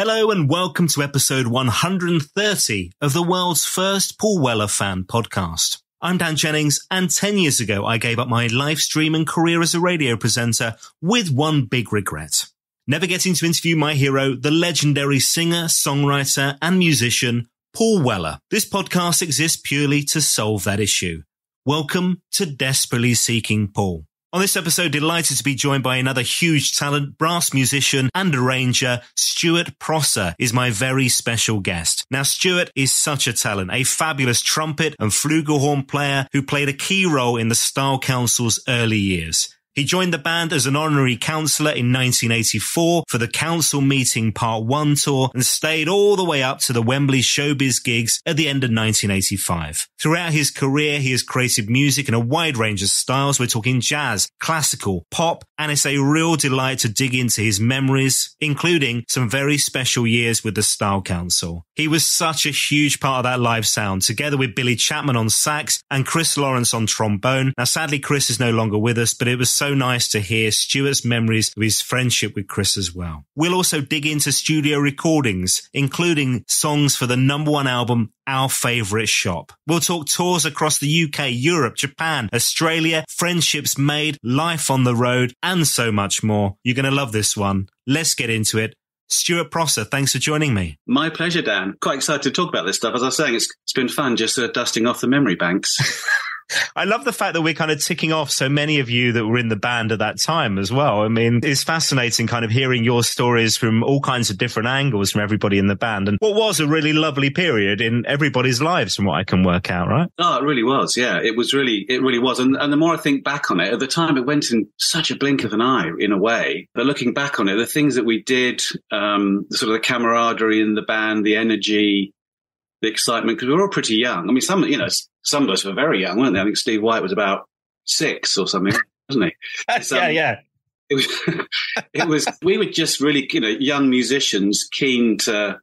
Hello and welcome to episode 130 of the world's first Paul Weller fan podcast. I'm Dan Jennings and 10 years ago I gave up my live stream and career as a radio presenter with one big regret. Never getting to interview my hero, the legendary singer, songwriter and musician, Paul Weller. This podcast exists purely to solve that issue. Welcome to Desperately Seeking Paul. On this episode, delighted to be joined by another huge talent, brass musician and arranger, Stewart Prosser is my very special guest. Now, Stewart is such a talent, a fabulous trumpet and flugelhorn player who played a key role in the Style Council's early years. He joined the band as an honorary councillor in 1984 for the Council Meeting Part 1 tour and stayed all the way up to the Wembley Showbiz gigs at the end of 1985. Throughout his career, he has created music in a wide range of styles. We're talking jazz, classical, pop, and it's a real delight to dig into his memories, including some very special years with the Style Council. He was such a huge part of that live sound, together with Billy Chapman on sax and Chris Lawrence on trombone. Now, sadly, Chris is no longer with us, but it was so nice to hear Stewart's memories of his friendship with Chris as well. We'll also dig into studio recordings, including songs for the number one album, Our Favourite Shop. We'll talk tours across the UK, Europe, Japan, Australia, friendships made, life on the road, and so much more. You're going to love this one. Let's get into it. Stewart Prosser, thanks for joining me. My pleasure, Dan. Quite excited to talk about this stuff. As I was saying, it's, it's been fun just uh, dusting off the memory banks. I love the fact that we're kind of ticking off so many of you that were in the band at that time as well. I mean, it's fascinating kind of hearing your stories from all kinds of different angles from everybody in the band and what was a really lovely period in everybody's lives from what I can work out, right? Oh, it really was. Yeah, it was really, it really was. And, and the more I think back on it, at the time it went in such a blink of an eye in a way. But looking back on it, the things that we did, um, sort of the camaraderie in the band, the energy, the excitement because we were all pretty young. I mean, some you know some of us were very young, weren't they? I think Steve White was about six or something, wasn't he? So, yeah, um, yeah. It was, it was. We were just really, you know, young musicians keen to,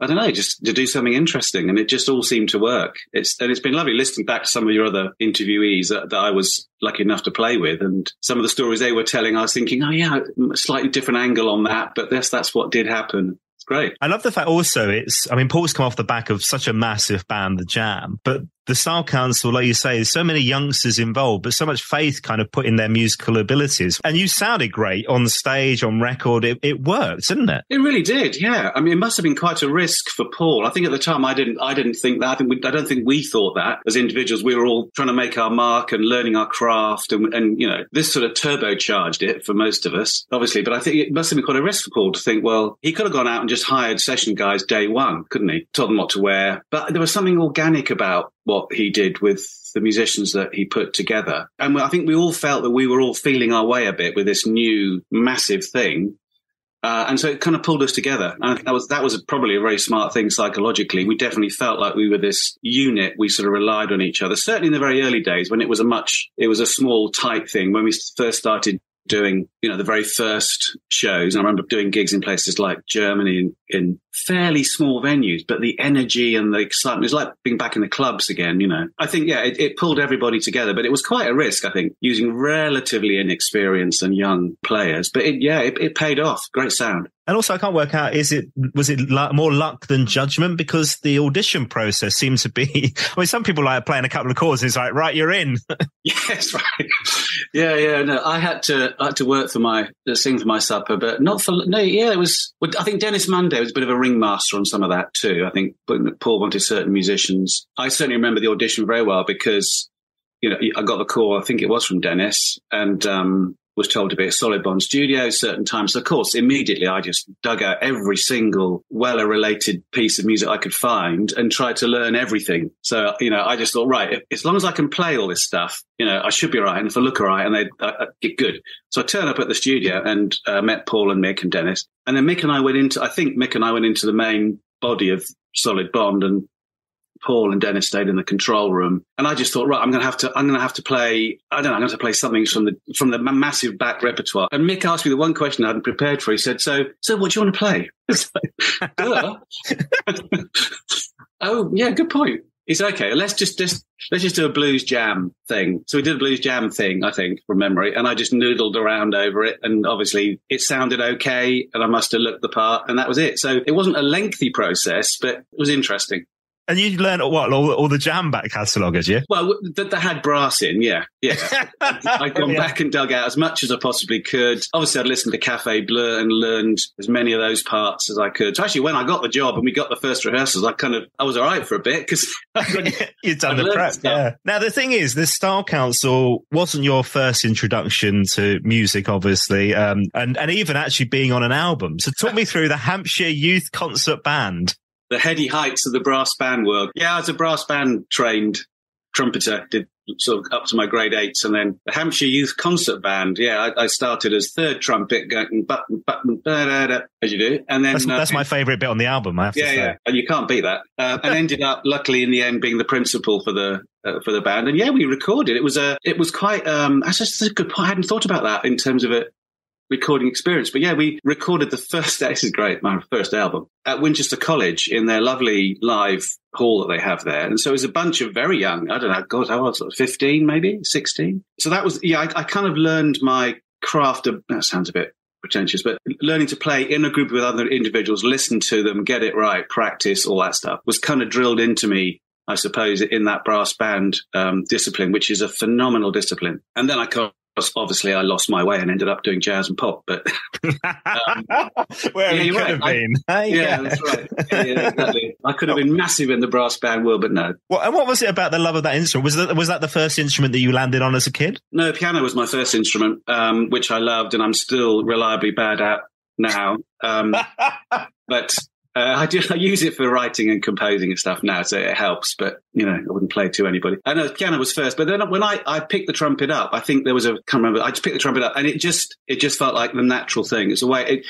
I don't know, just to do something interesting, and it just all seemed to work. It's and it's been lovely listening back to some of your other interviewees that, that I was lucky enough to play with, and some of the stories they were telling. I was thinking, oh yeah, slightly different angle on that, but that's that's what did happen great. I love the fact also it's, I mean, Paul's come off the back of such a massive band, The Jam, but the Style Council, like you say, there's so many youngsters involved, but so much faith kind of put in their musical abilities. And you sounded great on stage, on record. It, it worked, didn't it? It really did. Yeah. I mean, it must have been quite a risk for Paul. I think at the time I didn't, I didn't think that. I think we, I don't think we thought that as individuals. We were all trying to make our mark and learning our craft. And, and, you know, this sort of turbocharged it for most of us, obviously. But I think it must have been quite a risk for Paul to think, well, he could have gone out and just hired session guys day one, couldn't he? Told them what to wear. But there was something organic about what he did with the musicians that he put together. And I think we all felt that we were all feeling our way a bit with this new massive thing. Uh, and so it kind of pulled us together. And I think that was, that was probably a very smart thing psychologically. We definitely felt like we were this unit. We sort of relied on each other, certainly in the very early days when it was a much, it was a small, tight thing. When we first started doing, you know, the very first shows. And I remember doing gigs in places like Germany in, in fairly small venues, but the energy and the excitement was like being back in the clubs again, you know. I think, yeah, it, it pulled everybody together, but it was quite a risk, I think, using relatively inexperienced and young players. But it, yeah, it, it paid off. Great sound. And also, I can't work out is it was it more luck than judgment because the audition process seems to be. I mean, some people like playing a couple of chords and it's like, right, you're in. yes, right. Yeah, yeah. No, I had to I had to work for my sing for my supper, but not for no. Yeah, it was. I think Dennis Munday was a bit of a ringmaster on some of that too. I think Paul wanted certain musicians. I certainly remember the audition very well because you know I got the call. I think it was from Dennis, and um, was told to be a Solid Bond Studio certain times. So of course, immediately I just dug out every single Weller related piece of music I could find and tried to learn everything. So, you know, I just thought, right, as long as I can play all this stuff, you know, I should be right. And if I look all right and they get good. So I turned up at the studio and uh, met Paul and Mick and Dennis. And then Mick and I went into, I think Mick and I went into the main body of Solid Bond and Paul and Dennis stayed in the control room, and I just thought, right, I'm going to have to, I'm going to have to play. I don't know, I'm going to have to play something from the from the massive back repertoire. And Mick asked me the one question I hadn't prepared for. He said, "So, so what do you want to play?" oh, yeah, good point. It's okay. Let's just, just let's just do a blues jam thing. So we did a blues jam thing, I think, from memory, and I just noodled around over it, and obviously it sounded okay, and I must have looked the part, and that was it. So it wasn't a lengthy process, but it was interesting. And you learned what all, all the jam back catalogue, as you? Well, that they had brass in, yeah, yeah. I'd gone Yeah. back and dug out as much as I possibly could. Obviously, I'd listened to Cafe Bleu and learned as many of those parts as I could. So actually, when I got the job and we got the first rehearsals, I kind of I was all right for a bit because You've done I've the prep. stuff. Yeah. Now the thing is, the Style Council wasn't your first introduction to music, obviously, um, and and even actually being on an album. So talk me through the Hampshire Youth Concert Band. The heady heights of the brass band world. Yeah, I was a brass band trained trumpeter, did sort of up to my grade eights, and then the Hampshire Youth Concert Band. Yeah, I, I started as third trumpet, going button, button, as you do, and then That's, uh, that's my favourite bit on the album. I have to yeah, say. yeah, and you can't beat that. Uh, and ended up, luckily, in the end, being the principal for the uh, for the band. And yeah, we recorded. It was a, it was quite. Um, that's just a good point. I hadn't thought about that in terms of a recording experience. But yeah, we recorded the first. This is great. My first album at Winchester College in their lovely live hall that they have there. And so it was a bunch of very young. I don't know. God, I was fifteen, maybe sixteen. So that was yeah. I, I kind of learned my craft. Of, that sounds a bit pretentious, but learning to play in a group with other individuals, listen to them, get it right, practice, all that stuff was kind of drilled into me. I suppose in that brass band um, discipline, which is a phenomenal discipline. And then I obviously I lost my way and ended up doing jazz and pop. But Where Yeah, you're could right. have been. Hey, yeah, that's right. Yeah, yeah, exactly. I could have been massive in the brass band world, but no, What, and what was it about the love of that instrument? Was that was that the first instrument that you landed on as a kid? no. Piano was my first instrument, um, which I loved, and I'm still reliably bad at now. Um, but uh, I do I use it for writing and composing and stuff now, so it helps. But you know, I wouldn't play it to anybody. I know the piano was first, but then when I, I picked the trumpet up, I think there was a can't remember. I just picked the trumpet up, and it just it just felt like the natural thing. It's a way it.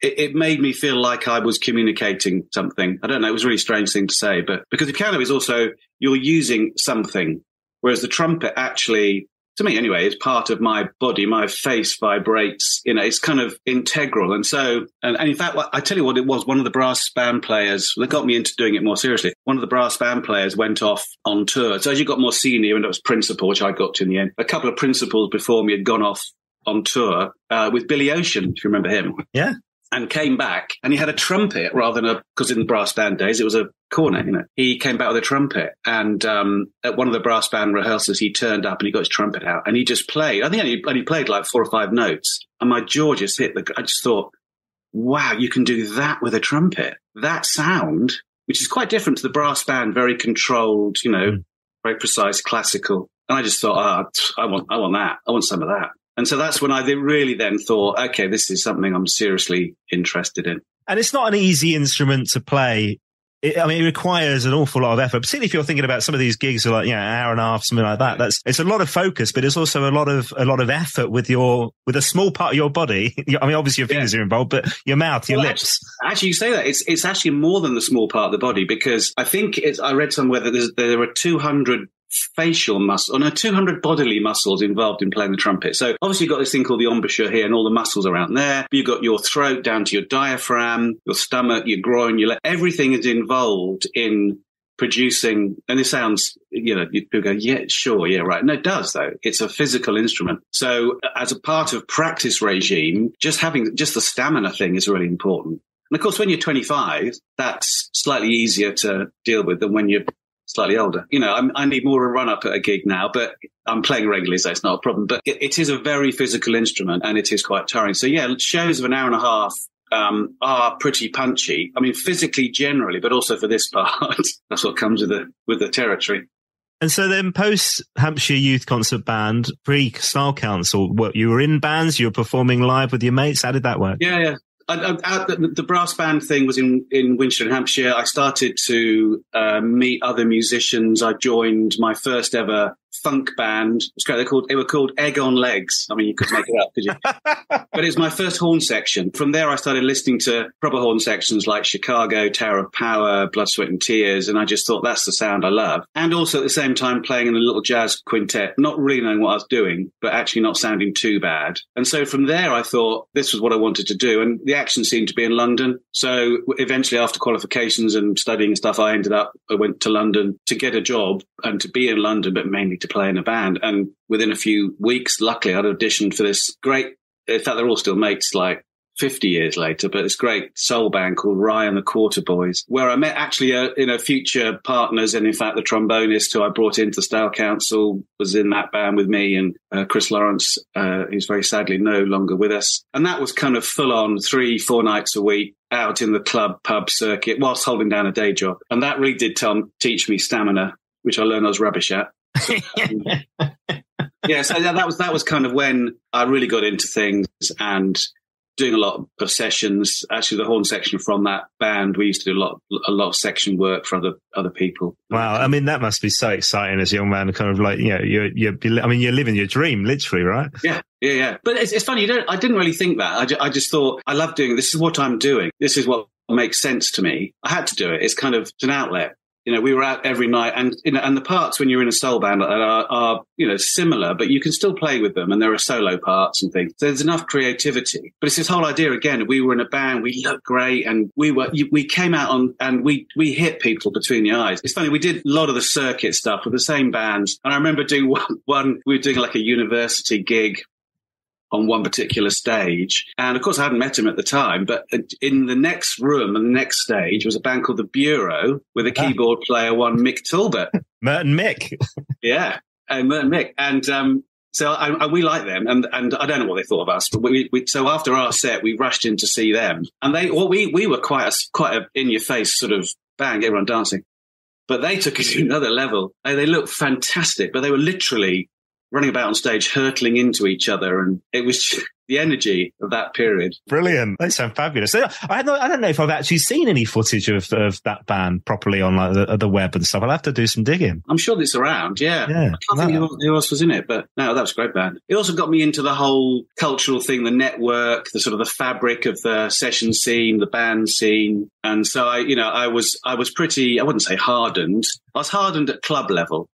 It, it made me feel like I was communicating something. I don't know. It was a really strange thing to say, but because the piano is also you're using something, whereas the trumpet actually to me anyway, is part of my body. My face vibrates. You know, it's kind of integral. And so, and, and in fact, I tell you what it was. One of the brass band players that got me into doing it more seriously. One of the brass band players went off on tour. So as you got more senior, and it was principal, which I got to in the end. A couple of principals before me had gone off on tour uh, with Billy Ocean, if you remember him. Yeah. And came back, and he had a trumpet rather than a because in the brass band days it was a cornet. You know, he came back with a trumpet, and um, at one of the brass band rehearsals, he turned up and he got his trumpet out, and he just played. I think he, and he played like four or five notes, and my jaw just hit the. I just thought, wow, you can do that with a trumpet. That sound, which is quite different to the brass band, very controlled, you know, Mm. very precise, classical. And I just thought, ah, I want, I want that. I want some of that. And so that's when I really then thought, okay, this is something I'm seriously interested in. And it's not an easy instrument to play. It, I mean, it requires an awful lot of effort, particularly if you're thinking about some of these gigs are like, you know, an hour and a half, something like that. That's, it's a lot of focus, but it's also a lot of, a lot of effort with your, with a small part of your body. I mean, obviously your Yeah. fingers are involved, but your mouth, your Well, lips. Actually, you say that it's it's actually more than the small part of the body because I think it's, I read somewhere that there's, there are 200 facial muscles, or no, 200 bodily muscles involved in playing the trumpet. So obviously you've got this thing called the embouchure here and all the muscles around there. You've got your throat down to your diaphragm, your stomach, your groin, your leg. Everything is involved in producing, and it sounds, you know, people go, yeah, sure, yeah, right. No, it does though. It's a physical instrument. So as a part of practice regime, just having just the stamina thing is really important. And of course, when you're 25, that's slightly easier to deal with than when you're slightly older. You know, I'm, I need more of a run up at a gig now, but I'm playing regularly, so it's not a problem. But it, it is a very physical instrument and it is quite tiring. So yeah, shows of an hour and a half um, are pretty punchy. I mean, physically generally, but also for this part, that's what comes with the with the territory. And so then post Hampshire Youth Concert Band, pre Style Council, what you were in bands, you were performing live with your mates. How did that work? Yeah, yeah. The, the brass band thing was in, in Winchester, Hampshire. I started to uh, meet other musicians. I joined my first ever funk band. It's great. They called they were called Egg on Legs. I mean, you could make it up, could you? but it was my first horn section. From there, I started listening to proper horn sections like Chicago, Tower of Power, Blood, Sweat and Tears, and I just thought that's the sound I love. And also at the same time playing in a little jazz quintet, not really knowing what I was doing, but actually not sounding too bad. And so from there, I thought this was what I wanted to do. And the action seemed to be in London. So eventually, after qualifications and studying stuff, I ended up I went to London to get a job and to be in London, but mainly to play in a band. And within a few weeks, luckily, I'd auditioned for this great, in fact, they're all still mates, like 50 years later, but this great soul band called Rye and the Quarter Boys, where I met actually, uh, you know, future partners. And in fact, the trombonist who I brought into Style Council was in that band with me and uh, Chris Lawrence, uh, who's very sadly no longer with us. And that was kind of full on three, four nights a week out in the club pub circuit whilst holding down a day job. And that really did teach me stamina, which I learned I was rubbish at. yeah, so that was that was kind of when I really got into things and doing a lot of sessions. Actually, the horn section from that band, we used to do a lot a lot of section work for other other people. Wow, I mean that must be so exciting as a young man, kind of like you know you're you're I mean you're living your dream, literally, right? Yeah, yeah, yeah. But it's, it's funny. You don't. I didn't really think that. I, ju- I just thought I love doing. This is what I'm doing. This is what makes sense to me. I had to do it. It's kind of it's an outlet you know, we were out every night, and you know, and the parts when you're in a soul band are, are, you know similar, but you can still play with them, and there are solo parts and things. So there's enough creativity, but it's this whole idea again. We were in a band, we looked great, and we were we came out on and we we hit people between the eyes. It's funny, we did a lot of the circuit stuff with the same bands, and I remember doing one. one we were doing like a university gig on one particular stage. And of course, I hadn't met him at the time, but in the next room and the next stage was a band called The Bureau with a ah. keyboard player, one Mick Talbot. Merton Mick. yeah. And Merton Mick. And, um, so I, I, we like them, and, and I don't know what they thought of us, but we, we, so after our set, we rushed in to see them, and they well we we were quite a quite a in your face sort of bang, everyone dancing, but they took it to another level. They looked fantastic, but they were literally running about on stage, hurtling into each other. And it was the energy of that period. Brilliant. They sound fabulous. I don't, I don't know if I've actually seen any footage of, of that band properly on like the, the web and stuff. I'll have to do some digging. I'm sure it's around. Yeah. yeah I can't think who else was in it, but no, that was a great band. It also got me into the whole cultural thing, the network, the sort of the fabric of the session scene, the band scene. And so I, you know, I was, I was pretty, I wouldn't say hardened. I was hardened at club level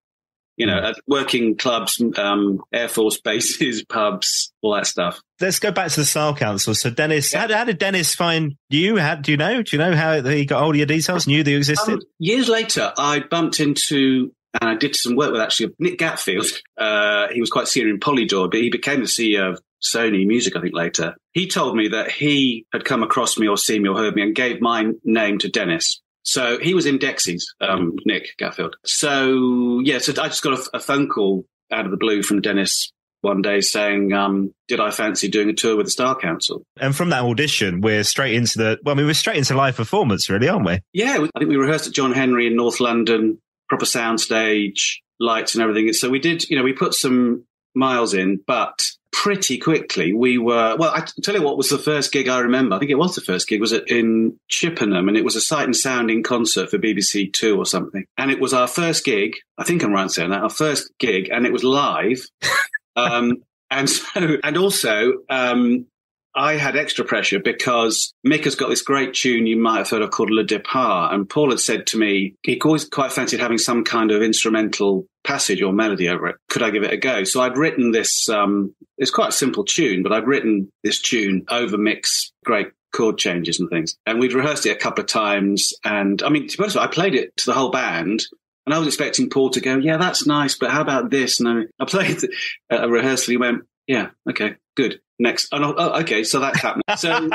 you know, at working clubs, um, Air Force bases, pubs, all that stuff. Let's go back to the Style Council. So, Dennis, yeah. how, how, did Dennis find you? How, do you know? Do you know how he got hold of your details? Knew they existed? Um, years later, I bumped into and I did some work with actually Nick Gatfield. Uh, he was quite senior in Polydor, but he became the CEO of Sony Music, I think, later. He told me that he had come across me or seen me or heard me and gave my name to Dennis. So he was in Dexys, um, Nick Gatfield. So yeah, so I just got a, a, phone call out of the blue from Dennis one day saying, um, "Did I fancy doing a tour with the Style Council?" And from that audition, we're straight into the well, I mean, we're straight into live performance, really, aren't we? Yeah, I think we rehearsed at John Henry in North London, proper soundstage, lights and everything. So we did, you know, we put some miles in, but pretty quickly. We were well i tell you what was the first gig i remember. I think it was the first gig. Was it in chippenham and it was a sight and sound in concert for bbc two or something. And it was our first gig i think i'm right saying that our first gig and it was live. Um, and so and also um, I had extra pressure because Mick has got this great tune you might have heard of called Le Départ. And Paul had said to me, he always quite fancied having some kind of instrumental passage or melody over it. Could I give it a go? So I'd written this, um, it's quite a simple tune, but I'd written this tune over Mick's great chord changes and things. And we'd rehearsed it a couple of times. And I mean, to be honest, I played it to the whole band. And I was expecting Paul to go, yeah, that's nice, but how about this? And I, I played a rehearsal. He went, yeah, okay, good next. Oh, oh, okay, so that's happened. So,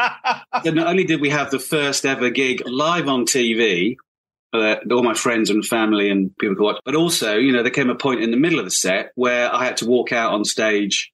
so not only did we have the first ever gig live on TV, uh, all my friends and family and people could watch, but also, you know, there came a point in the middle of the set where I had to walk out on stage,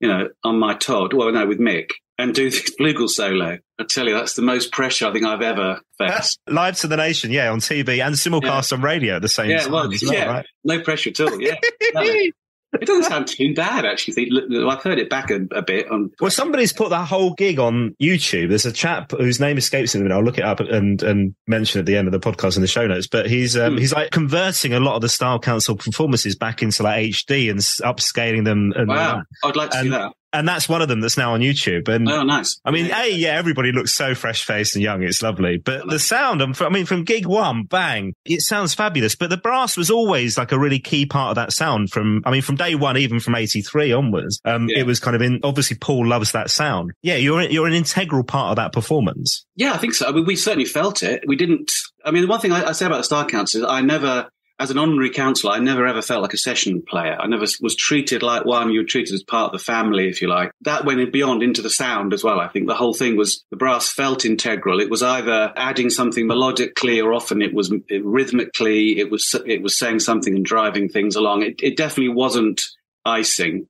you know, on my Todd, well, no, with Mick, and do this flugel solo. I tell you, that's the most pressure I think I've ever faced. Live to the nation, yeah, on TV and simulcast yeah. on radio at the same yeah, time. Well, well, yeah, right? no pressure at all. Yeah. it doesn't sound too bad, actually. I've heard it back a, a, bit. On well, somebody's put that whole gig on YouTube. There's a chap whose name escapes me, I'll look it up and and mention at the end of the podcast in the show notes. But he's um, mm. he's like converting a lot of the Style Council performances back into like HD and upscaling them. And, wow, I'd like to and, see that and that's one of them that's now on YouTube. And oh, nice. I mean, hey, yeah, everybody looks so fresh faced and young. It's lovely. But the sound, I mean, from gig one, bang, it sounds fabulous. But the brass was always like a really key part of that sound from, I mean, from day one, even from 83 onwards. Um, yeah. it was kind of in, obviously Paul loves that sound. Yeah. You're, you're an integral part of that performance. Yeah, I think so. I mean, we certainly felt it. We didn't, I mean, the one thing I, I say about the Style Council is I never, as an honorary councillor, I never ever felt like a session player. I never was treated like one. You were treated as part of the family, if you like. That went beyond into the sound as well. I think the whole thing was the brass felt integral. It was either adding something melodically, or often it was rhythmically. It was it was saying something and driving things along. It, it definitely wasn't icing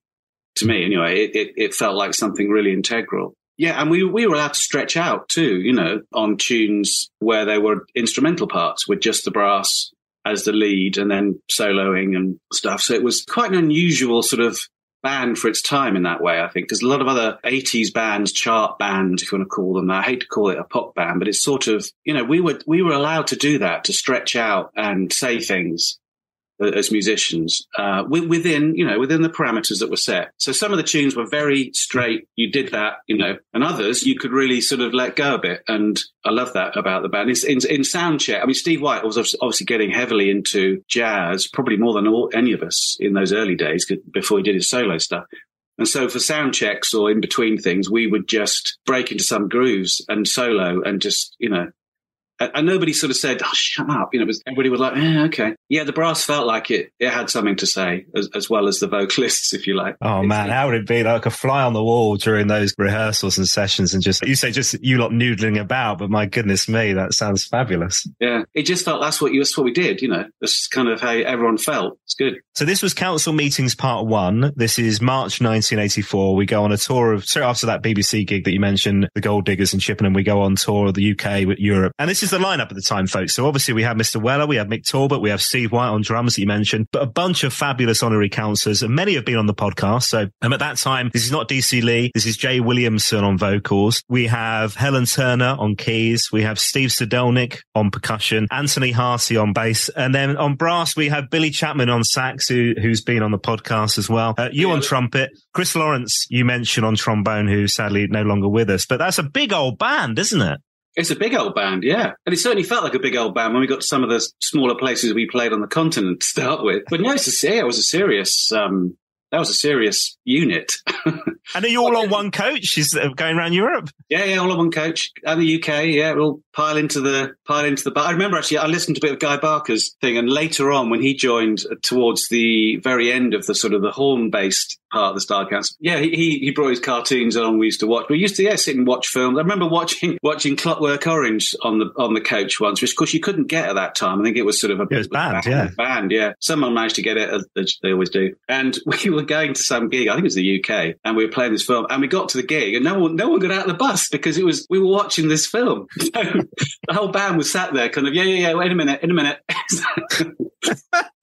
to me, anyway. It, it, it felt like something really integral. Yeah, and we we were allowed to stretch out too, you know, on tunes where there were instrumental parts with just the brass as the lead and then soloing and stuff. So it was quite an unusual sort of band for its time in that way, I think, because a lot of other 80s bands, chart bands, if you want to call them that, I hate to call it a pop band, but it's sort of, you know, we were, we were allowed to do that, to stretch out and say things as musicians uh, within you know within the parameters that were set. So some of the tunes were very straight. You did that, you know, and others you could really sort of let go a bit. And I love that about the band. In, in, in sound check, I mean, Steve White was obviously getting heavily into jazz, probably more than all, any of us in those early days before he did his solo stuff. And so for sound checks or in between things, we would just break into some grooves and solo and just, you know, and nobody sort of said, "Oh, shut up." You know, was, everybody was like, eh, "Okay." Yeah, the brass felt like it. It had something to say, as, as well as the vocalists, if you like. Oh it's, man, how would it be like a fly on the wall during those rehearsals and sessions, and just you say just you lot noodling about, but my goodness me, that sounds fabulous. Yeah, it just felt that's what you that's what we did. You know, that's kind of how everyone felt. It's good. So this was council meetings part one. This is March 1984. We go on a tour of straight after that BBC gig that you mentioned, the Gold Diggers in Chippenham. We go on tour of the UK with Europe, and this is is the lineup at the time, folks. So obviously we have Mr. Weller, we have Mick Talbot, we have Steve White on drums that you mentioned, but a bunch of fabulous honorary councillors, and many have been on the podcast. So um, at that time, this is not DC Lee, this is Jay Williamson on vocals. We have Helen Turner on keys. We have Steve Sidelnyk on percussion, Anthony Harty on bass, and then on brass we have Billy Chapman on sax, who who's been on the podcast as well. Uh, you yeah. on trumpet, Chris Lawrence you mentioned on trombone, who sadly no longer with us. But that's a big old band, isn't it? It's a big old band, yeah. And it certainly felt like a big old band when we got to some of the smaller places we played on the continent to start with. But no, it's a, yeah, it was a serious, um, that was a serious unit. and are you all on one coach? Is going around Europe? Yeah, yeah, all on one coach. And the UK, yeah, we'll pile into the pile into the. I remember actually, I listened to a bit of Guy Barker's thing, and later on, when he joined towards the very end of the sort of the horn based part of the Style Council, yeah, he he brought his cartoons along. We used to watch. We used to yeah sit and watch films. I remember watching watching Clockwork Orange on the on the coach once, which of course you couldn't get at that time. I think it was sort of a it was banned, band, yeah, banned, yeah. Someone managed to get it as they always do, and we were going to some gig. I think it was the UK, and we were playing this film, and we got to the gig, and no one no one got out of the bus because it was we were watching this film. the whole band was sat there, kind of, yeah, yeah, yeah. Wait a minute, in a minute.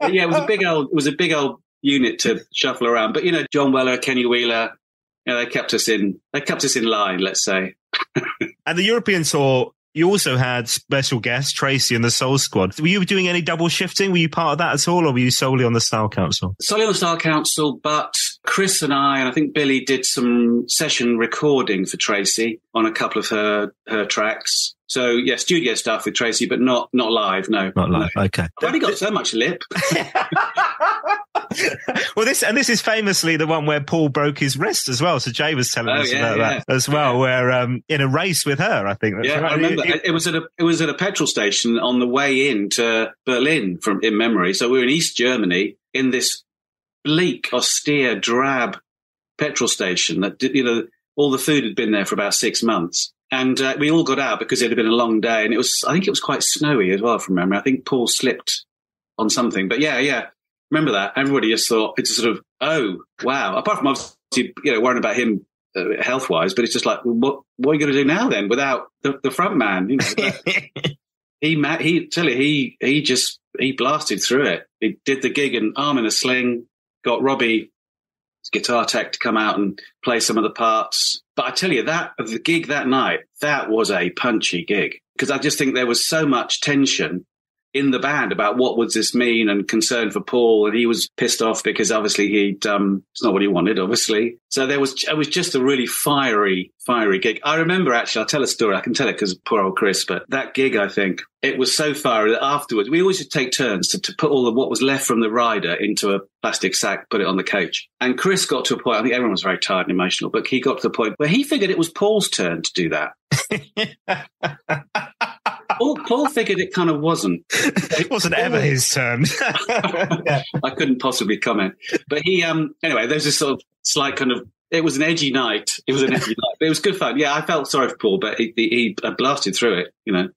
yeah, it was a big old, it was a big old unit to shuffle around. But you know, John Weller, Kenny Wheeler, you know, they kept us in, they kept us in line, let's say. and the European tour you also had special guest Tracie and the Soul Squad. Were you doing any double shifting? Were you part of that at all, or were you solely on the Style Council? Solely on the Style Council, but Chris and I, and I think Billy did some session recording for Tracie on a couple of her her tracks. So yeah, studio stuff with Tracie, but not not live. No, not live. No. Okay. I've only got so much lip. well, this and this is famously the one where Paul broke his wrist as well. So Jay was telling oh, us yeah, about yeah. that as well, where um, in a race with her, I think. yeah, right. I remember it, it, was at a it was at a petrol station on the way into Berlin from in memory. So we were in East Germany in this bleak, austere, drab petrol station that you know all the food had been there for about six months. And uh, we all got out because it had been a long day, and it was. I think it was quite snowy as well, from memory. I think Paul slipped on something, but yeah, yeah, remember that. Everybody just thought it's sort of, oh, wow. Apart from obviously, you know, worrying about him uh, health wise, but it's just like, well, what, what are you going to do now then without the, the front man? You know, he, he, tell you, he, he just, he blasted through it. He did the gig and arm in a sling, got Robbie guitar tech to come out and play some of the parts. But I tell you that of the gig that night, that was a punchy gig because I just think there was so much tension in the band about what would this mean and concern for Paul. And he was pissed off because obviously he'd, um, it's not what he wanted, obviously. So there was, it was just a really fiery, fiery gig. I remember actually, I'll tell a story. I can tell it because poor old Chris, but that gig, I think it was so far that afterwards we always take turns to, to put all of what was left from the rider into a plastic sack, put it on the coach. And Chris got to a point, I think everyone was very tired and emotional, but he got to the point where he figured it was Paul's turn to do that. Paul, Paul figured it kind of wasn't. It wasn't ever his turn. yeah. I couldn't possibly comment. But he, um, anyway, there's this sort of slight kind of, it was an edgy night. It was an edgy night, but it was good fun. Yeah, I felt sorry for Paul, but he, he, he blasted through it, you know.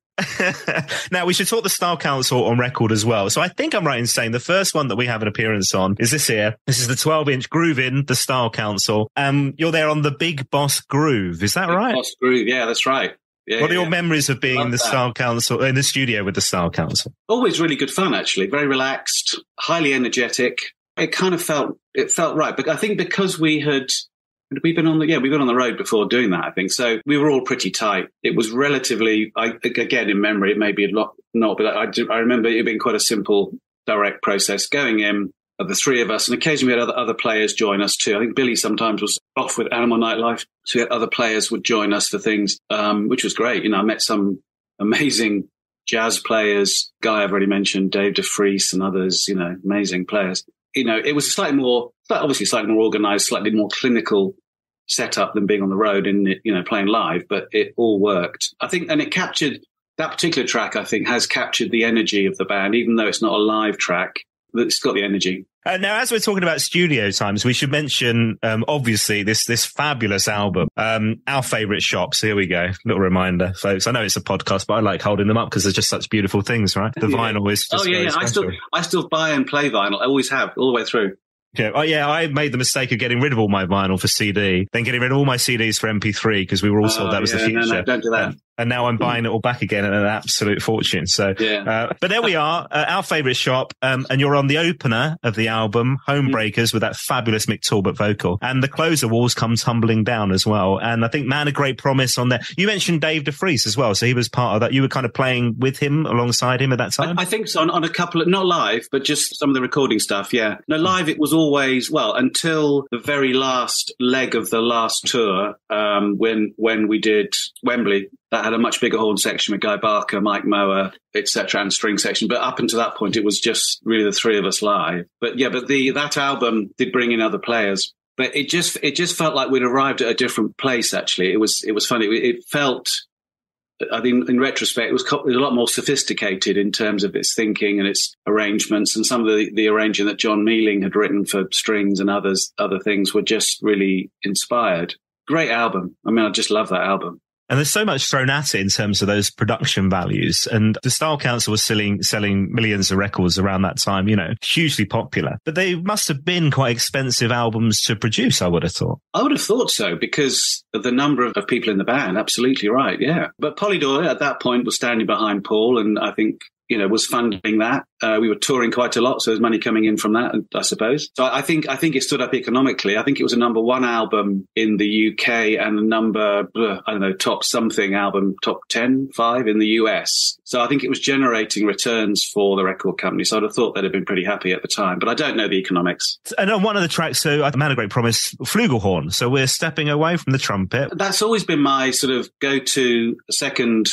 now we should talk the Style Council on record as well. So I think I'm right in saying the first one that we have an appearance on is this here. This is the 12 inch Groovin' the Style Council. Um, you're there on the Big Boss Groove. Is that Big right? Boss Groove. Yeah, that's right. Yeah, what are your yeah. memories of being Love in the that. Style Council in the studio with the Style Council? Oh, Always really good fun, actually. Very relaxed, highly energetic. It kind of felt it felt right, but I think because we had we've been on the yeah we've been on the road before doing that. I think so. We were all pretty tight. It was relatively. I again in memory it may be a lot not, but I I remember it being quite a simple, direct process going in. The three of us, and occasionally we had other, other players join us too. I think Billy sometimes was off with Animal Nightlife, so we had other players would join us for things, um, which was great. You know, I met some amazing jazz players. Guy I've already mentioned, Dave DeFries and others. You know, amazing players. You know, it was slightly more, obviously slightly more organized, slightly more clinical setup than being on the road and you know playing live, but it all worked. I think, and it captured that particular track. I think has captured the energy of the band, even though it's not a live track. It's got the energy. Uh, now, as we're talking about studio times, we should mention, um, obviously, this this fabulous album, um, our favorite shops. Here we go. Little reminder, folks. I know it's a podcast, but I like holding them up because they're just such beautiful things, right? The Yeah. vinyl is. Oh yeah, yeah. I still, I still buy and play vinyl. I always have, all the way through. Yeah. Oh, yeah. I made the mistake of getting rid of all my vinyl for CD, then getting rid of all my CDs for MP3 because we were all told Oh, that was yeah, the future. no, don't do that. And now I'm buying it all back again at an absolute fortune. So, Yeah. uh, but there we are, uh, our favorite shop. Um, and you're on the opener of the album, Mm. Homebreakers, with that fabulous Mick Talbot vocal. And the closer walls come tumbling down as well. And I think Man, a great promise on there. You mentioned Dave DeFries as well. So he was part of that. You were kind of playing with him alongside him at that time. I, I think so on, on a couple of not live, but just some of the recording stuff. Yeah, no live. It was always well until the very last leg of the last tour um, when when we did Wembley. That had a much bigger horn section with Guy Barker, Mike Mower, etc., and string section. But up until that point, it was just really the three of us live. But yeah, but the that album did bring in other players. But it just it just felt like we'd arrived at a different place. Actually, it was it was funny. It, felt I think in retrospect, it was, co- it was a lot more sophisticated in terms of its thinking and its arrangements, and some of the, the arranging that John Mealing had written for strings and others other things were just really inspired. Great album. I mean, I just love that album. And there's so much thrown at it in terms of those production values. And the Style Council was selling, selling millions of records around that time, you know, hugely popular. But they must have been quite expensive albums to produce, I would have thought. I would have thought so because the number of, of people in the band. Absolutely right. Yeah. But Polydor at that point was standing behind Paul, and I think you know was funding that. Uh, we were touring quite a lot, so there's money coming in from that, I suppose. So I think I think it stood up economically. I think it was a number one album in the UK and a number uh, I don't know top something album, top 10, 5 in the US. So I think it was generating returns for the record company. So I'd have thought they'd have been pretty happy at the time, but I don't know the economics. And on one of the tracks, so I Man of Great Promise, flugelhorn. So we're stepping away from the trumpet. That's always been my sort of go-to second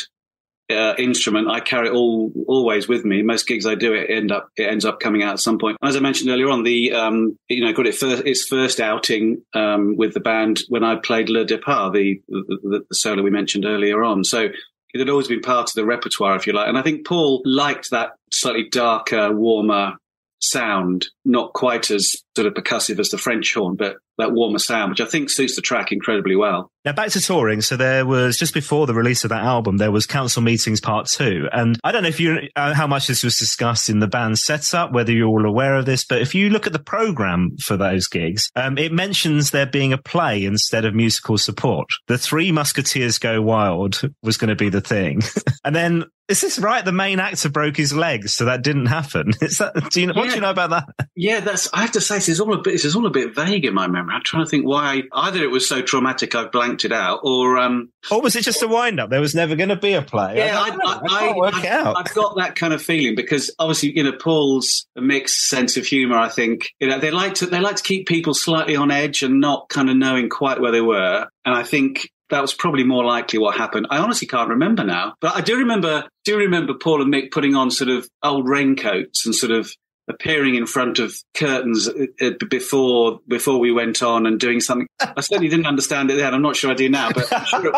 uh, instrument. I carry all always with me. Most gigs I do, it end up it ends up coming out at some point. As I mentioned earlier on, the um, you know got it first its first outing um, with the band when I played Le Départ, the, the the solo we mentioned earlier on. So it had always been part of the repertoire, if you like. And I think Paul liked that slightly darker, warmer sound, not quite as sort of percussive as the French horn, but that warmer sound, which I think suits the track incredibly well. Now back to touring. So there was just before the release of that album, there was Council Meetings Part Two, and I don't know if you uh, how much this was discussed in the band setup, whether you're all aware of this, but if you look at the program for those gigs, um, it mentions there being a play instead of musical support. The Three Musketeers Go Wild was going to be the thing, and then. Is this right? The main actor broke his legs, so that didn't happen. Is that? Do you know, What do you know about that? Yeah, that's. I have to say, this is all a bit. This is all a bit vague in my memory. Remember. I'm trying to think why. Either it was so traumatic I've blanked it out, or um, or was it just a wind up? There was never going to be a play. Yeah, I, I, I, I work out. I've got that kind of feeling because obviously, you know, Paul's a mixed sense of humour. I think you know they like to they like to keep people slightly on edge and not kind of knowing quite where they were. And I think that was probably more likely what happened. I honestly can't remember now, but I do remember do remember Paul and Mick putting on sort of old raincoats and sort of appearing in front of curtains uh, uh, before before we went on and doing something. I certainly didn't understand it then. I'm not sure I do now, but I'm sure,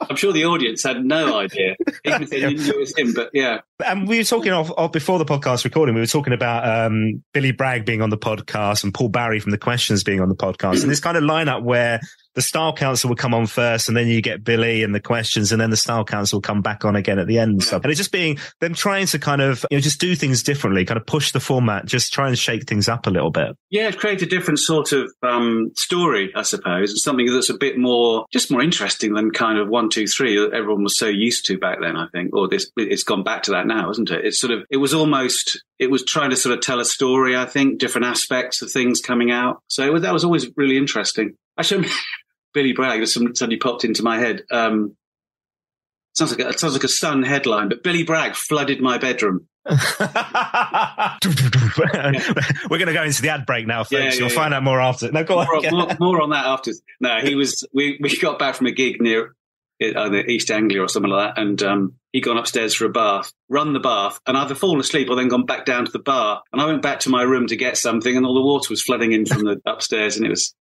I'm sure the audience had no idea, even if they didn't know it was him. But yeah. And we were talking off, off before the podcast recording. We were talking about um, Billy Bragg being on the podcast and Paul Barry from the Questions being on the podcast, and this kind of lineup where the Style Council will come on first, and then you get Billy and the questions, and then the Style Council will come back on again at the end and stuff. And it's just being them trying to kind of you know just do things differently, kind of push the format, just try and shake things up a little bit. Yeah, create a different sort of um, story, I suppose, it's something that's a bit more just more interesting than kind of one, two, three that everyone was so used to back then. I think, or this it's gone back to that now, isn't it? It's sort of it was almost it was trying to sort of tell a story. I think different aspects of things coming out. So was, that was always really interesting. Actually, Billy Bragg suddenly popped into my head. Um, sounds like a, sounds like a Sun headline, but Billy Bragg flooded my bedroom. We're going to go into the ad break now, folks. Yeah, yeah, You'll find out more after. No, go more, on. More, more, on that after. No, he was. We we got back from a gig near uh, East Anglia or something like that, and um, he'd gone upstairs for a bath, run the bath, and either fallen asleep or then gone back down to the bar. And I went back to my room to get something, and all the water was flooding in from the upstairs, and it was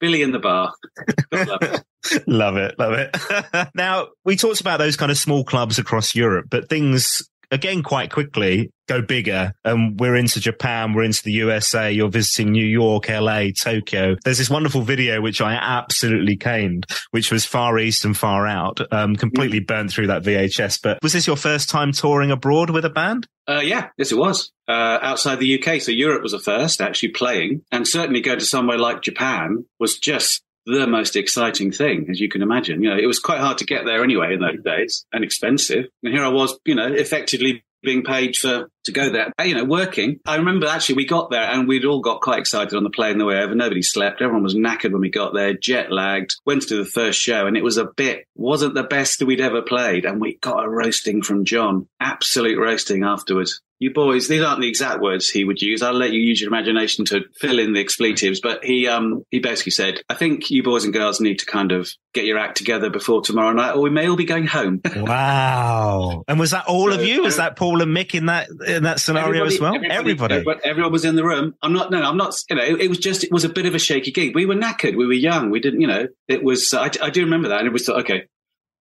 Billy in the bar. love it. love it. Love it. now, we talked about those kind of small clubs across Europe, but things again quite quickly go bigger and we're into Japan, we're into the USA, you're visiting New York, LA, Tokyo. There's this wonderful video which I absolutely caned, which was far east and far out, um, completely mm. burnt through that VHS. But was this your first time touring abroad with a band? Uh, yeah, yes, it was. Uh, outside the UK. So Europe was the first actually playing and certainly going to somewhere like Japan was just the most exciting thing, as you can imagine. You know, it was quite hard to get there anyway in those days and expensive. And here I was, you know, effectively being paid for to go there, you know, working. I remember actually we got there and we'd all got quite excited on the plane the way over. Nobody slept. Everyone was knackered when we got there, jet lagged. Went to the first show and it was a bit wasn't the best that we'd ever played, and we got a roasting from John, absolute roasting afterwards you boys, these aren't the exact words he would use. I'll let you use your imagination to fill in the expletives. But he, um, he basically said, I think you boys and girls need to kind of get your act together before tomorrow night, or we may all be going home. wow. And was that all so, of you? Was that Paul and Mick in that, in that scenario as well? Everybody, everybody. everybody. Everyone was in the room. I'm not, no, I'm not, you know, it was just, it was a bit of a shaky gig. We were knackered. We were young. We didn't, you know, it was, I, I do remember that. And it was, okay,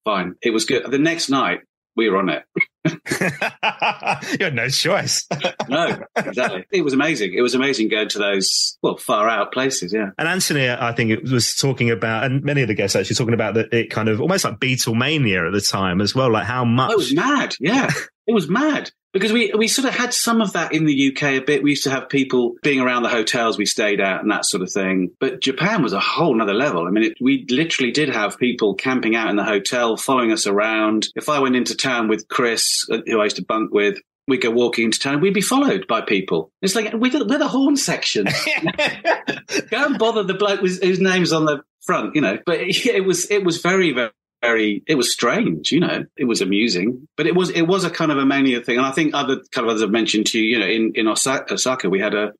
fine. It was good. The next night, we were on it. you had no choice. no, exactly. It was amazing. It was amazing going to those well far out places. Yeah. And Anthony, I think it was talking about, and many of the guests actually talking about that it kind of almost like Beatlemania at the time as well. Like how much it was mad. Yeah, it was mad because we we sort of had some of that in the UK a bit. We used to have people being around the hotels we stayed at and that sort of thing. But Japan was a whole nother level. I mean, it, we literally did have people camping out in the hotel, following us around. If I went into town with Chris, uh, who I used to bunk with, we'd go walking into town, we'd be followed by people. It's like we're the, we're the horn section. go and bother the bloke whose name's on the front, you know. But it was it was very very very it was strange you know it was amusing but it was it was a kind of a mania thing and i think other kind of others have mentioned to you you know in in osaka we had a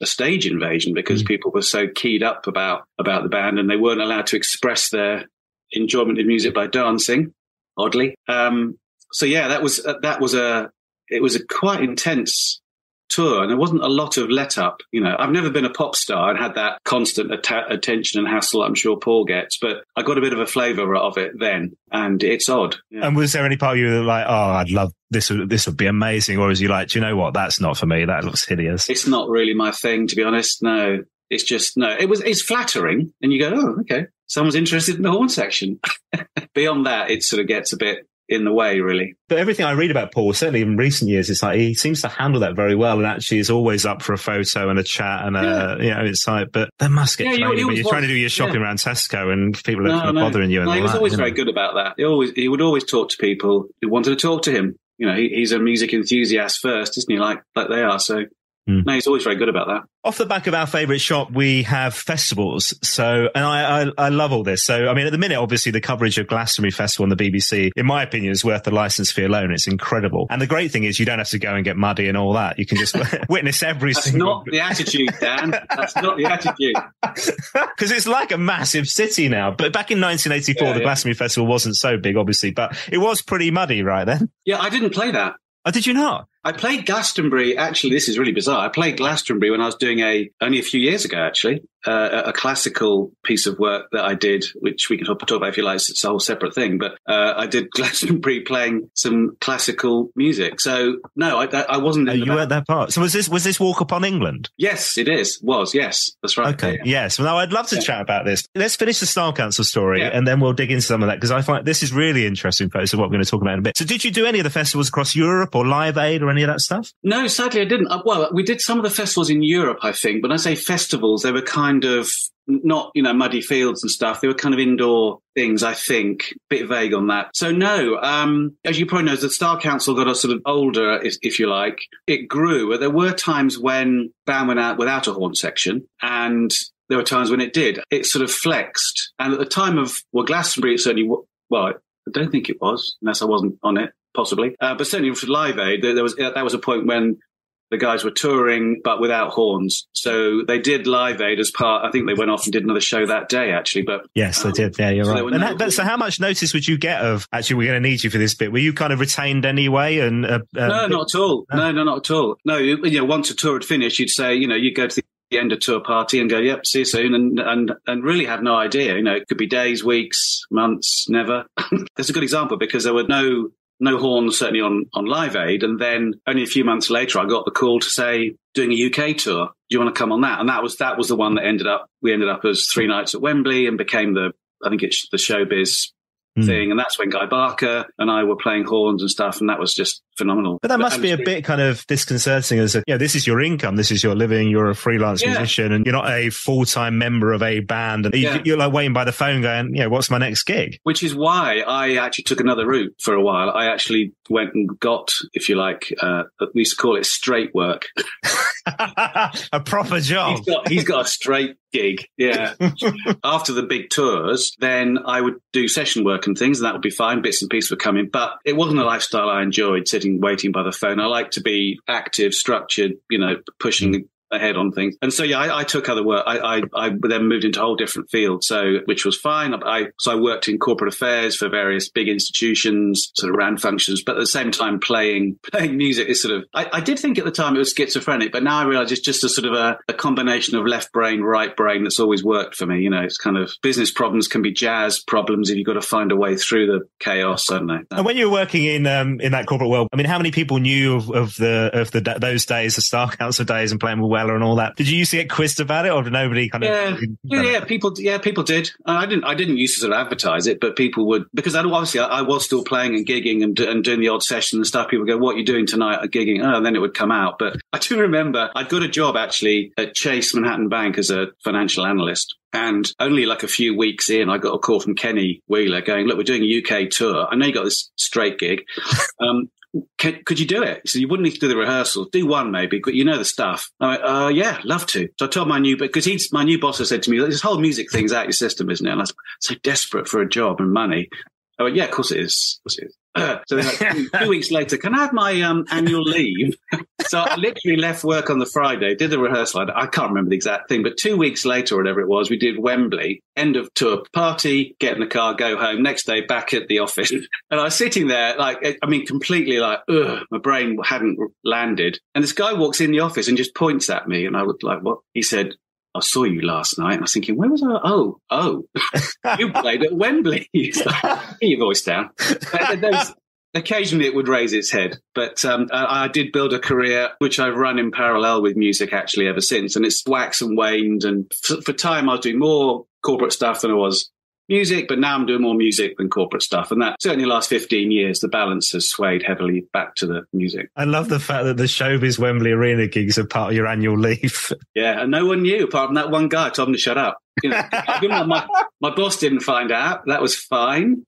a stage invasion because mm. people were so keyed up about about the band and they weren't allowed to express their enjoyment of music by dancing oddly um, so yeah that was that was a it was a quite intense tour and there wasn't a lot of let up. You know, I've never been a pop star and had that constant att- attention and hassle I'm sure Paul gets, but I got a bit of a flavour of it then and it's odd. Yeah. And was there any part of you that like, oh, I'd love this would, this would be amazing? Or is you like, do you know what? That's not for me. That looks hideous. It's not really my thing, to be honest. No, it's just, no, it was, it's flattering and you go, oh, okay. Someone's interested in the horn section. Beyond that, it sort of gets a bit in the way, really. But everything I read about Paul, certainly in recent years, it's like he seems to handle that very well, and actually is always up for a photo and a chat, and a yeah. you know, it's like, but there must get yeah, training. You, are trying to do your shopping yeah. around Tesco, and people are no, no. bothering you. And no, he was that, always very know? good about that. He always he would always talk to people who wanted to talk to him. You know, he, he's a music enthusiast first, isn't he? Like like they are. So. Mm. No, he's always very good about that. Off the back of our favourite shop, we have festivals. So, and I, I, I, love all this. So, I mean, at the minute, obviously, the coverage of Glastonbury Festival on the BBC, in my opinion, is worth the license fee alone. It's incredible. And the great thing is, you don't have to go and get muddy and all that. You can just witness every That's single. not the attitude, Dan. That's not the attitude. Because it's like a massive city now. But back in 1984, yeah, the yeah. Glastonbury Festival wasn't so big, obviously, but it was pretty muddy right then. Yeah, I didn't play that. Oh, did you not? I played Glastonbury. Actually, this is really bizarre. I played Glastonbury when I was doing a only a few years ago. Actually, uh, a classical piece of work that I did, which we can talk about if you like. It's a whole separate thing. But uh, I did Glastonbury playing some classical music. So no, I, I wasn't. Oh, you weren't that part. So was this was this Walk Upon England? Yes, it is. Was yes, that's right. Okay. Yeah. Yes. Well, now I'd love to yeah. chat about this. Let's finish the Style Council story, yeah. and then we'll dig into some of that because I find this is really interesting. Folks, of what we're going to talk about in a bit. So, did you do any of the festivals across Europe or Live Aid or any of that stuff? No, sadly, I didn't. Uh, well, we did some of the festivals in Europe, I think. But when I say festivals, they were kind of not, you know, muddy fields and stuff. They were kind of indoor things, I think. Bit vague on that. So no, um, as you probably know, the Style Council got us sort of older, if, if, you like. It grew. There were times when band went out without a horn section and there were times when it did. It sort of flexed. And at the time of, well, Glastonbury, it certainly, well, I don't think it was, unless I wasn't on it possibly. Uh, but certainly for Live Aid, there, was that was a point when the guys were touring but without horns. So they did Live Aid as part. I think they went off and did another show that day actually. But yes, um, they did. Yeah, you're so right. No that, so how much notice would you get of actually we're going to need you for this bit? Were you kind of retained anyway? And uh, uh, no, not at all. No. no, no, not at all. No, you, you know, once a tour had finished, you'd say, you know, you go to the the end of tour party and go, yep, see you soon, and and and really have no idea. You know, it could be days, weeks, months, never. That's a good example because there were no no horns certainly on on Live Aid, and then only a few months later, I got the call to say doing a UK tour. Do you want to come on that? And that was that was the one that ended up we ended up as three nights at Wembley and became the I think it's the showbiz mm. thing. And that's when Guy Barker and I were playing horns and stuff. And that was just phenomenal. But that must be a bit kind of disconcerting as a, you know, this is your income. This is your living. You're a freelance yeah. musician and you're not a full time member of a band. And yeah. you, are like waiting by the phone going, you know, what's my next gig? Which is why I actually took another route for a while. I actually went and got, if you like, uh, we used to call it straight work. a proper job. He's got, he's got a straight gig. Yeah. After the big tours, then I would do session work and things, and that would be fine. Bits and pieces were coming, but it wasn't a lifestyle I enjoyed sitting waiting by the phone. I like to be active, structured, you know, pushing hmm. Ahead on things. And so, yeah, I, I took other work. I, I, I, then moved into a whole different field. So, which was fine. I, so I worked in corporate affairs for various big institutions, sort of ran functions, but at the same time playing, playing music is sort of, I, I did think at the time it was schizophrenic, but now I realize it's just a sort of a, a combination of left brain, right brain that's always worked for me. You know, it's kind of business problems can be jazz problems if you've got to find a way through the chaos. I don't know. And when you were working in, um, in that corporate world, I mean, how many people knew of, of the, of the, those days, the Style Council days and playing with And all that. Did you used to get quizzed about it, or did nobody kind yeah, of? Yeah, yeah, people, yeah, people did. I didn't, I didn't used to sort of advertise it, but people would because I, obviously I, I, was still playing and gigging and, and doing the odd session and stuff. People go, "What are you doing tonight?" At gigging, oh, and then it would come out. But I do remember I'd got a job actually at Chase Manhattan Bank as a financial analyst. And only like a few weeks in, I got a call from Kenny Wheeler going, look, we're doing a UK tour. I know you got this straight gig. Um, can, could you do it? So you wouldn't need to do the rehearsals. Do one maybe, but you know the stuff. I went, uh, yeah, love to. So I told my new, because he's my new boss has said to me, this whole music thing's out your system, isn't it? And I was so desperate for a job and money. I went, yeah, of course it is. Of course it is. so like two, two, weeks later, can I have my um, annual leave? so I literally left work on the Friday, did the rehearsal. I can't remember the exact thing, but two weeks later, or whatever it was, we did Wembley, end of tour party, get in the car, go home. Next day, back at the office. And I was sitting there, like, I mean, completely like, ugh, my brain hadn't landed. And this guy walks in the office and just points at me. And I was like, what? He said, I saw you last night. And I was thinking, where was I? Oh, oh, you played at Wembley. Get your voice down. occasionally it would raise its head, but um, I, did build a career which I've run in parallel with music actually ever since. And it's waxed and waned. And for, for time, I doing more corporate stuff than I was music, but now I'm doing more music than corporate stuff. And that certainly last 15 years, the balance has swayed heavily back to the music. I love the fact that the showbiz Wembley Arena gigs are part of your annual leave. Yeah. And no one knew apart from that one guy told him to shut up. You know, my, my boss didn't find out. That was fine.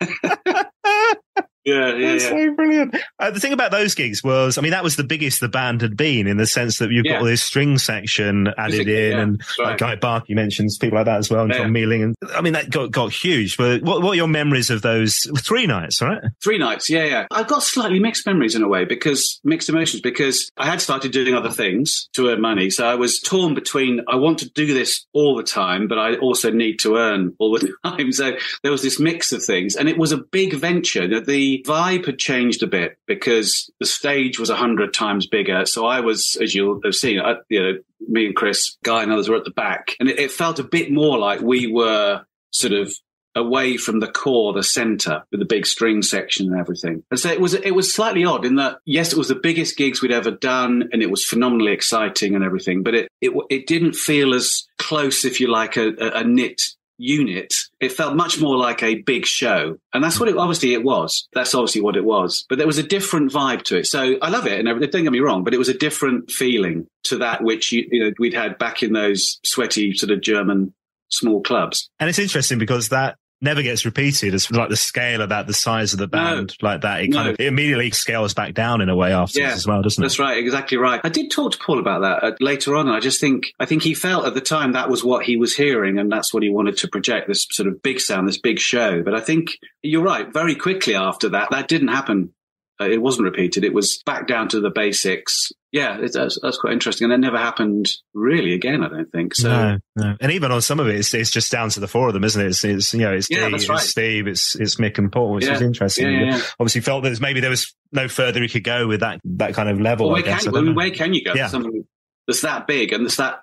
Yeah, yeah, yeah. so brilliant. Uh, the thing about those gigs was, I mean, that was the biggest the band had been in the sense that you've Yeah. got all this string section added Music, in, yeah, and right. like Guy Barker, mentions people like that as well, and Yeah. John Mealing, and I mean that got got huge. But what what are your memories of those three nights? Right? Three nights, yeah, yeah. I've got slightly mixed memories in a way because mixed emotions because I had started doing other things to earn money. So I was torn between I want to do this all the time, but I also need to earn all the time. So there was this mix of things, and it was a big venture. That the- Vibe had changed a bit because the stage was a hundred times bigger. So I was, as you'll have seen, I, you know, me and Chris, Guy, and others were at the back, and it, it felt a bit more like we were sort of away from the core, the center, with the big string section and everything. And so it was it was slightly odd in that yes, it was the biggest gigs we'd ever done, and it was phenomenally exciting and everything, but it it it didn't feel as close, if you like, a, a knit unit. It felt much more like a big show, and that's what it obviously it was. That's obviously what it was. But there was a different vibe to it. So I love it, and everything. Don't get me wrong, but it was a different feeling to that which you, you know we'd had back in those sweaty sort of German small clubs. And it's interesting because that never gets repeated. It's like the scale of that, the size of the band, like that. It kind No. of it immediately scales back down in a way afterwards Yeah, as well, doesn't it? That's right, exactly right. I did talk to Paul about that uh, later on. And I just think, I think he felt at the time that was what he was hearing and that's what he wanted to project this sort of big sound, this big show. But I think you're right. Very quickly after that, that didn't happen. Uh, it wasn't repeated. It was back down to the basics. Yeah, it's, that's, that's quite interesting. And that never happened really again, I don't think. So, no, no. And even on some of it, it's, it's just down to the four of them, isn't it? It's, it's you know, it's, Yeah, it's right. Steve, it's it's Mick and Paul, which Yeah. is interesting. Yeah, yeah. Obviously, felt that maybe there was no further he could go with that that kind of level. Well, where, guess. can, well, where can you go? Yeah. Something that's that big and that's that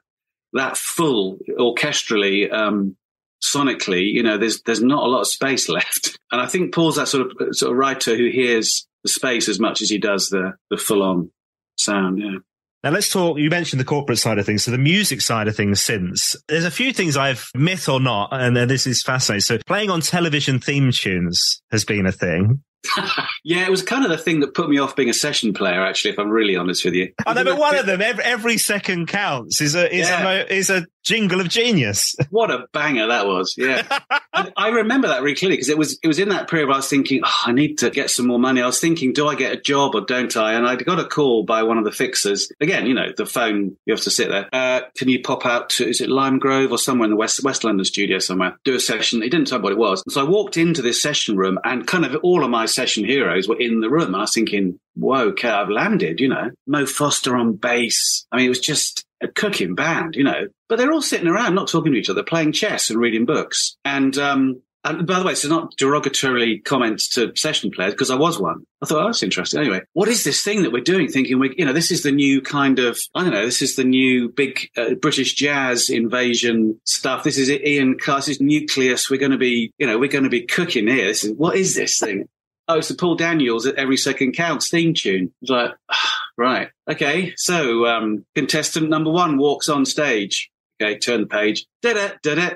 that full orchestrally, um, sonically. You know, there's there's not a lot of space left. And I think Paul's that sort of sort of writer who hears the space as much as he does the the full on sound. Yeah. Now let's talk. You mentioned the corporate side of things, so the music side of things. Since there's a few things I've myth or not, and this is fascinating. So playing on television theme tunes has been a thing. Yeah, it was kind of the thing that put me off being a session player. Actually, if I'm really honest with you. Oh, I know, but one of them, every, every second counts. Is a is Yeah. a is a jingle of genius. What a banger that was! Yeah, I, remember that really clearly because it was it was in that period where I was thinking, oh, I need to get some more money. I was thinking, do I get a job or don't I? And I got a call by one of the fixers. Again, you know, the phone you have to sit there. Uh, can you pop out to is it Lime Grove or somewhere in the West West London studio somewhere? Do a session. He didn't tell me what it was. So I walked into this session room and kind of all of my session heroes were in the room. And I was thinking, whoa, okay, I've landed. You know, Mo Foster on bass. I mean, it was just a cooking band, you know. But they're all sitting around, not talking to each other, playing chess and reading books. And um, and by the way, so not derogatorily comments to session players because I was one. I thought, oh, that's interesting. Anyway, what is this thing that we're doing? Thinking we, you know, this is the new kind of, I don't know, this is the new big uh, British jazz invasion stuff. This is Ian Carr, Nucleus. We're going to be, you know, we're going to be cooking here. This is what is this thing? Oh, it's the Paul Daniels at Every Second Counts theme tune. It's like, right, okay. So um, contestant number one walks on stage. Okay, turn the page. Da da da da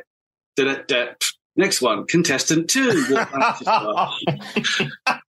da da da. Next one, contestant two. walk back to start.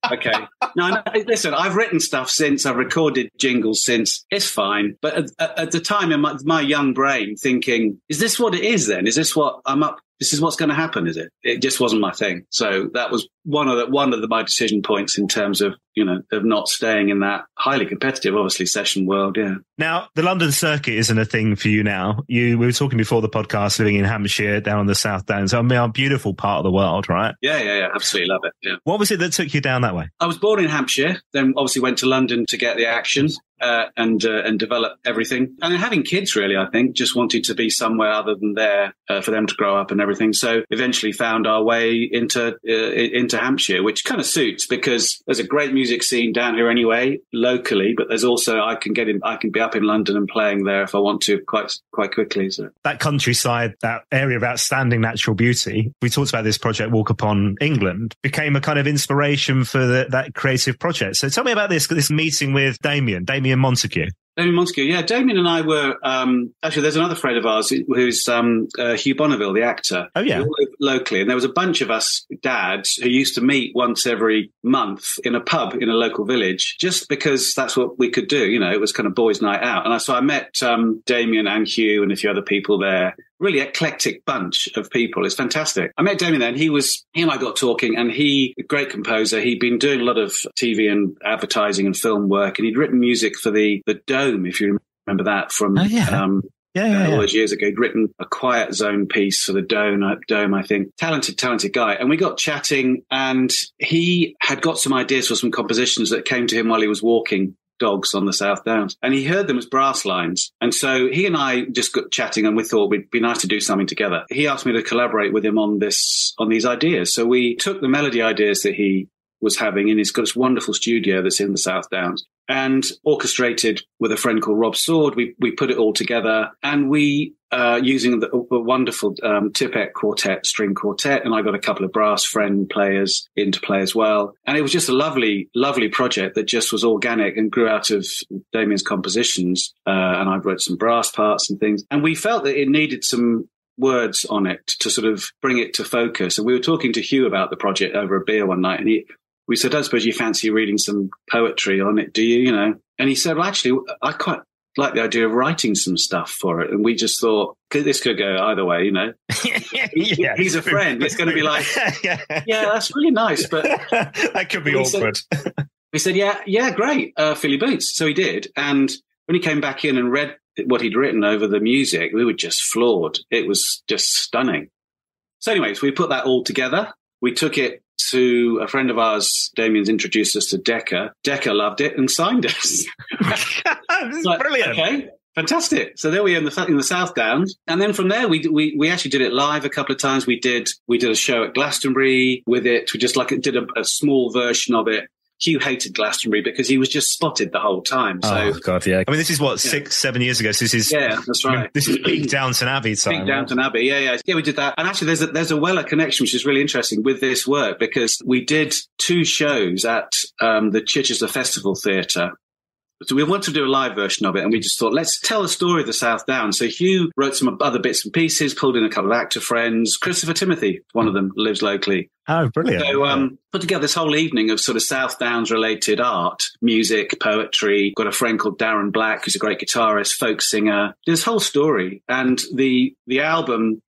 okay. No, no, listen, I've written stuff since, I've recorded jingles since. It's fine. But at, at- at the time in my, my young brain, thinking, is this what it is then? Is this what I'm up? This is what's going to happen, is it? It just wasn't my thing. So that was one of the, one of the, my decision points in terms of, you know, of not staying in that highly competitive, obviously, session world. Yeah. Now, the London circuit isn't a thing for you now. You we were talking before the podcast, living in Hampshire, down on the South Downs. I mean, a beautiful part of the world, right? Yeah, yeah, yeah. Absolutely love it. Yeah. What was it that took you down that way? I was born in Hampshire, then obviously went to London to get the action uh, and uh, and develop everything. And then having kids, really, I think, just wanted to be somewhere other than there uh, for them to grow up and everything. So eventually found our way into uh, into Hampshire, which kind of suits because there's a great music scene down here anyway, locally. But there's also I can get in, I can be up in London and playing there if I want to quite quite quickly. So That countryside, that area of outstanding natural beauty. We talked about this project, Walk Upon England, became a kind of inspiration for the, that creative project. So tell me about this this meeting with Damien, Damien Montague. Damien Montague, yeah. Damien and I were um, actually. There's another friend of ours who's um, uh, Hugh Bonneville, the actor. Oh, yeah. We all live locally, and there was a bunch of us dads who used to meet once every month in a pub in a local village, just because that's what we could do. You know, it was kind of boys' night out. And I, so I met um, Damien and Hugh and a few other people there. Really eclectic bunch of people. It's fantastic. I met Damien then. He was, he and I got talking and he, great composer. He'd been doing a lot of TV and advertising and film work and he'd written music for the, the Dome, if you remember that from, oh, yeah. um, yeah, yeah, all yeah. those years ago. He'd written a quiet zone piece for the Dome, Dome, I think. Talented, talented guy. And we got chatting and he had got some ideas for some compositions that came to him while he was walking dogs on the South Downs. And he heard them as brass lines. And so he and I just got chatting and we thought we'd be nice to do something together. He asked me to collaborate with him on this, on these ideas. So we took the melody ideas that he was having and he's got this wonderful studio that's in the South Downs and orchestrated with a friend called Rob Sword. We, we put it all together and we, uh, using the, the wonderful, um, Tippett quartet, string quartet. And I got a couple of brass friend players into play as well. And it was just a lovely, lovely project that just was organic and grew out of Damien's compositions. Uh, and I wrote some brass parts and things. And we felt that it needed some words on it to sort of bring it to focus. And we were talking to Hugh about the project over a beer one night and he, we said, I suppose you fancy reading some poetry on it, do you? You know? And he said, well, actually, I quite like the idea of writing some stuff for it. And we just thought, this could go either way, you know? yeah. He's a friend. It's going to be like, yeah, that's really nice. But that could be awkward. Said, we said, yeah, yeah, great. Uh, Philly Boots. So he did. And when he came back in and read what he'd written over the music, we were just floored. It was just stunning. So anyways, we put that all together. We took it to a friend of ours, Damien's introduced us to Decca. Decca loved it and signed us. like, brilliant. Okay. Fantastic. So there we are in the in the South Downs, and then from there we we we actually did it live a couple of times. We did we did a show at Glastonbury with it. We just like did a, a small version of it. Hugh hated Glastonbury because he was just spotted the whole time. So, oh god, yeah. I mean, this is what yeah. six, seven years ago. So this is yeah, that's right. I mean, this is peak Downton Abbey time. Peak Downton Abbey, yeah, yeah, yeah. We did that, and actually, there's a there's a Weller connection which is really interesting with this work because we did two shows at um, the Chichester Festival Theatre so we wanted to do a live version of it, and we just thought, let's tell the story of the South Downs. So Hugh wrote some other bits and pieces, pulled in a couple of actor friends. Christopher Timothy, one of them, lives locally. Oh, brilliant! So um, put together this whole evening of sort of South Downs related art, music, poetry. Got a friend called Darren Black, who's a great guitarist, folk singer. This whole story, and the the album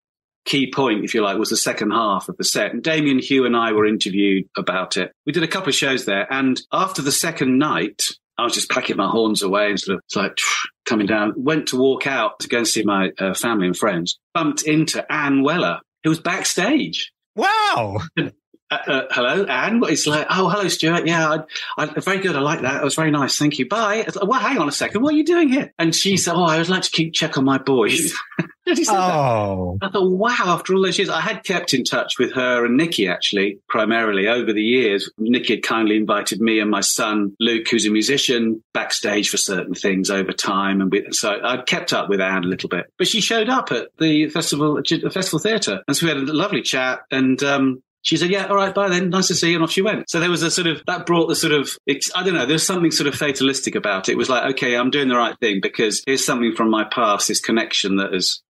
key point, if you like, was the second half of the set. And Damien, Hugh, and I were interviewed about it. We did a couple of shows there, and after the second night, I was just packing my horns away and sort of like coming down. Went to walk out to go and see my uh, family and friends. Bumped into Anne Weller, who was backstage. Wow. Uh, uh, hello, Anne. It's like, oh, hello, Stewart. Yeah, I, I, very good. I like that. It was very nice. Thank you. Bye. Like, well, hang on a second. What are you doing here? And she said, oh, I would like to keep check on my boys. oh. That. I thought, wow, after all those years, I had kept in touch with her and Nikki actually, primarily over the years. Nikki had kindly invited me and my son, Luke, who's a musician, backstage for certain things over time. And we, so I'd kept up with Anne a little bit. But she showed up at the festival, the festival theatre. And so we had a lovely chat. And um, she said, yeah, all right, bye then. Nice to see you. And off she went. So there was a sort of, that brought the sort of, I don't know, there's something sort of fatalistic about it. It was like, okay, I'm doing the right thing because here's something from my past, this connection that has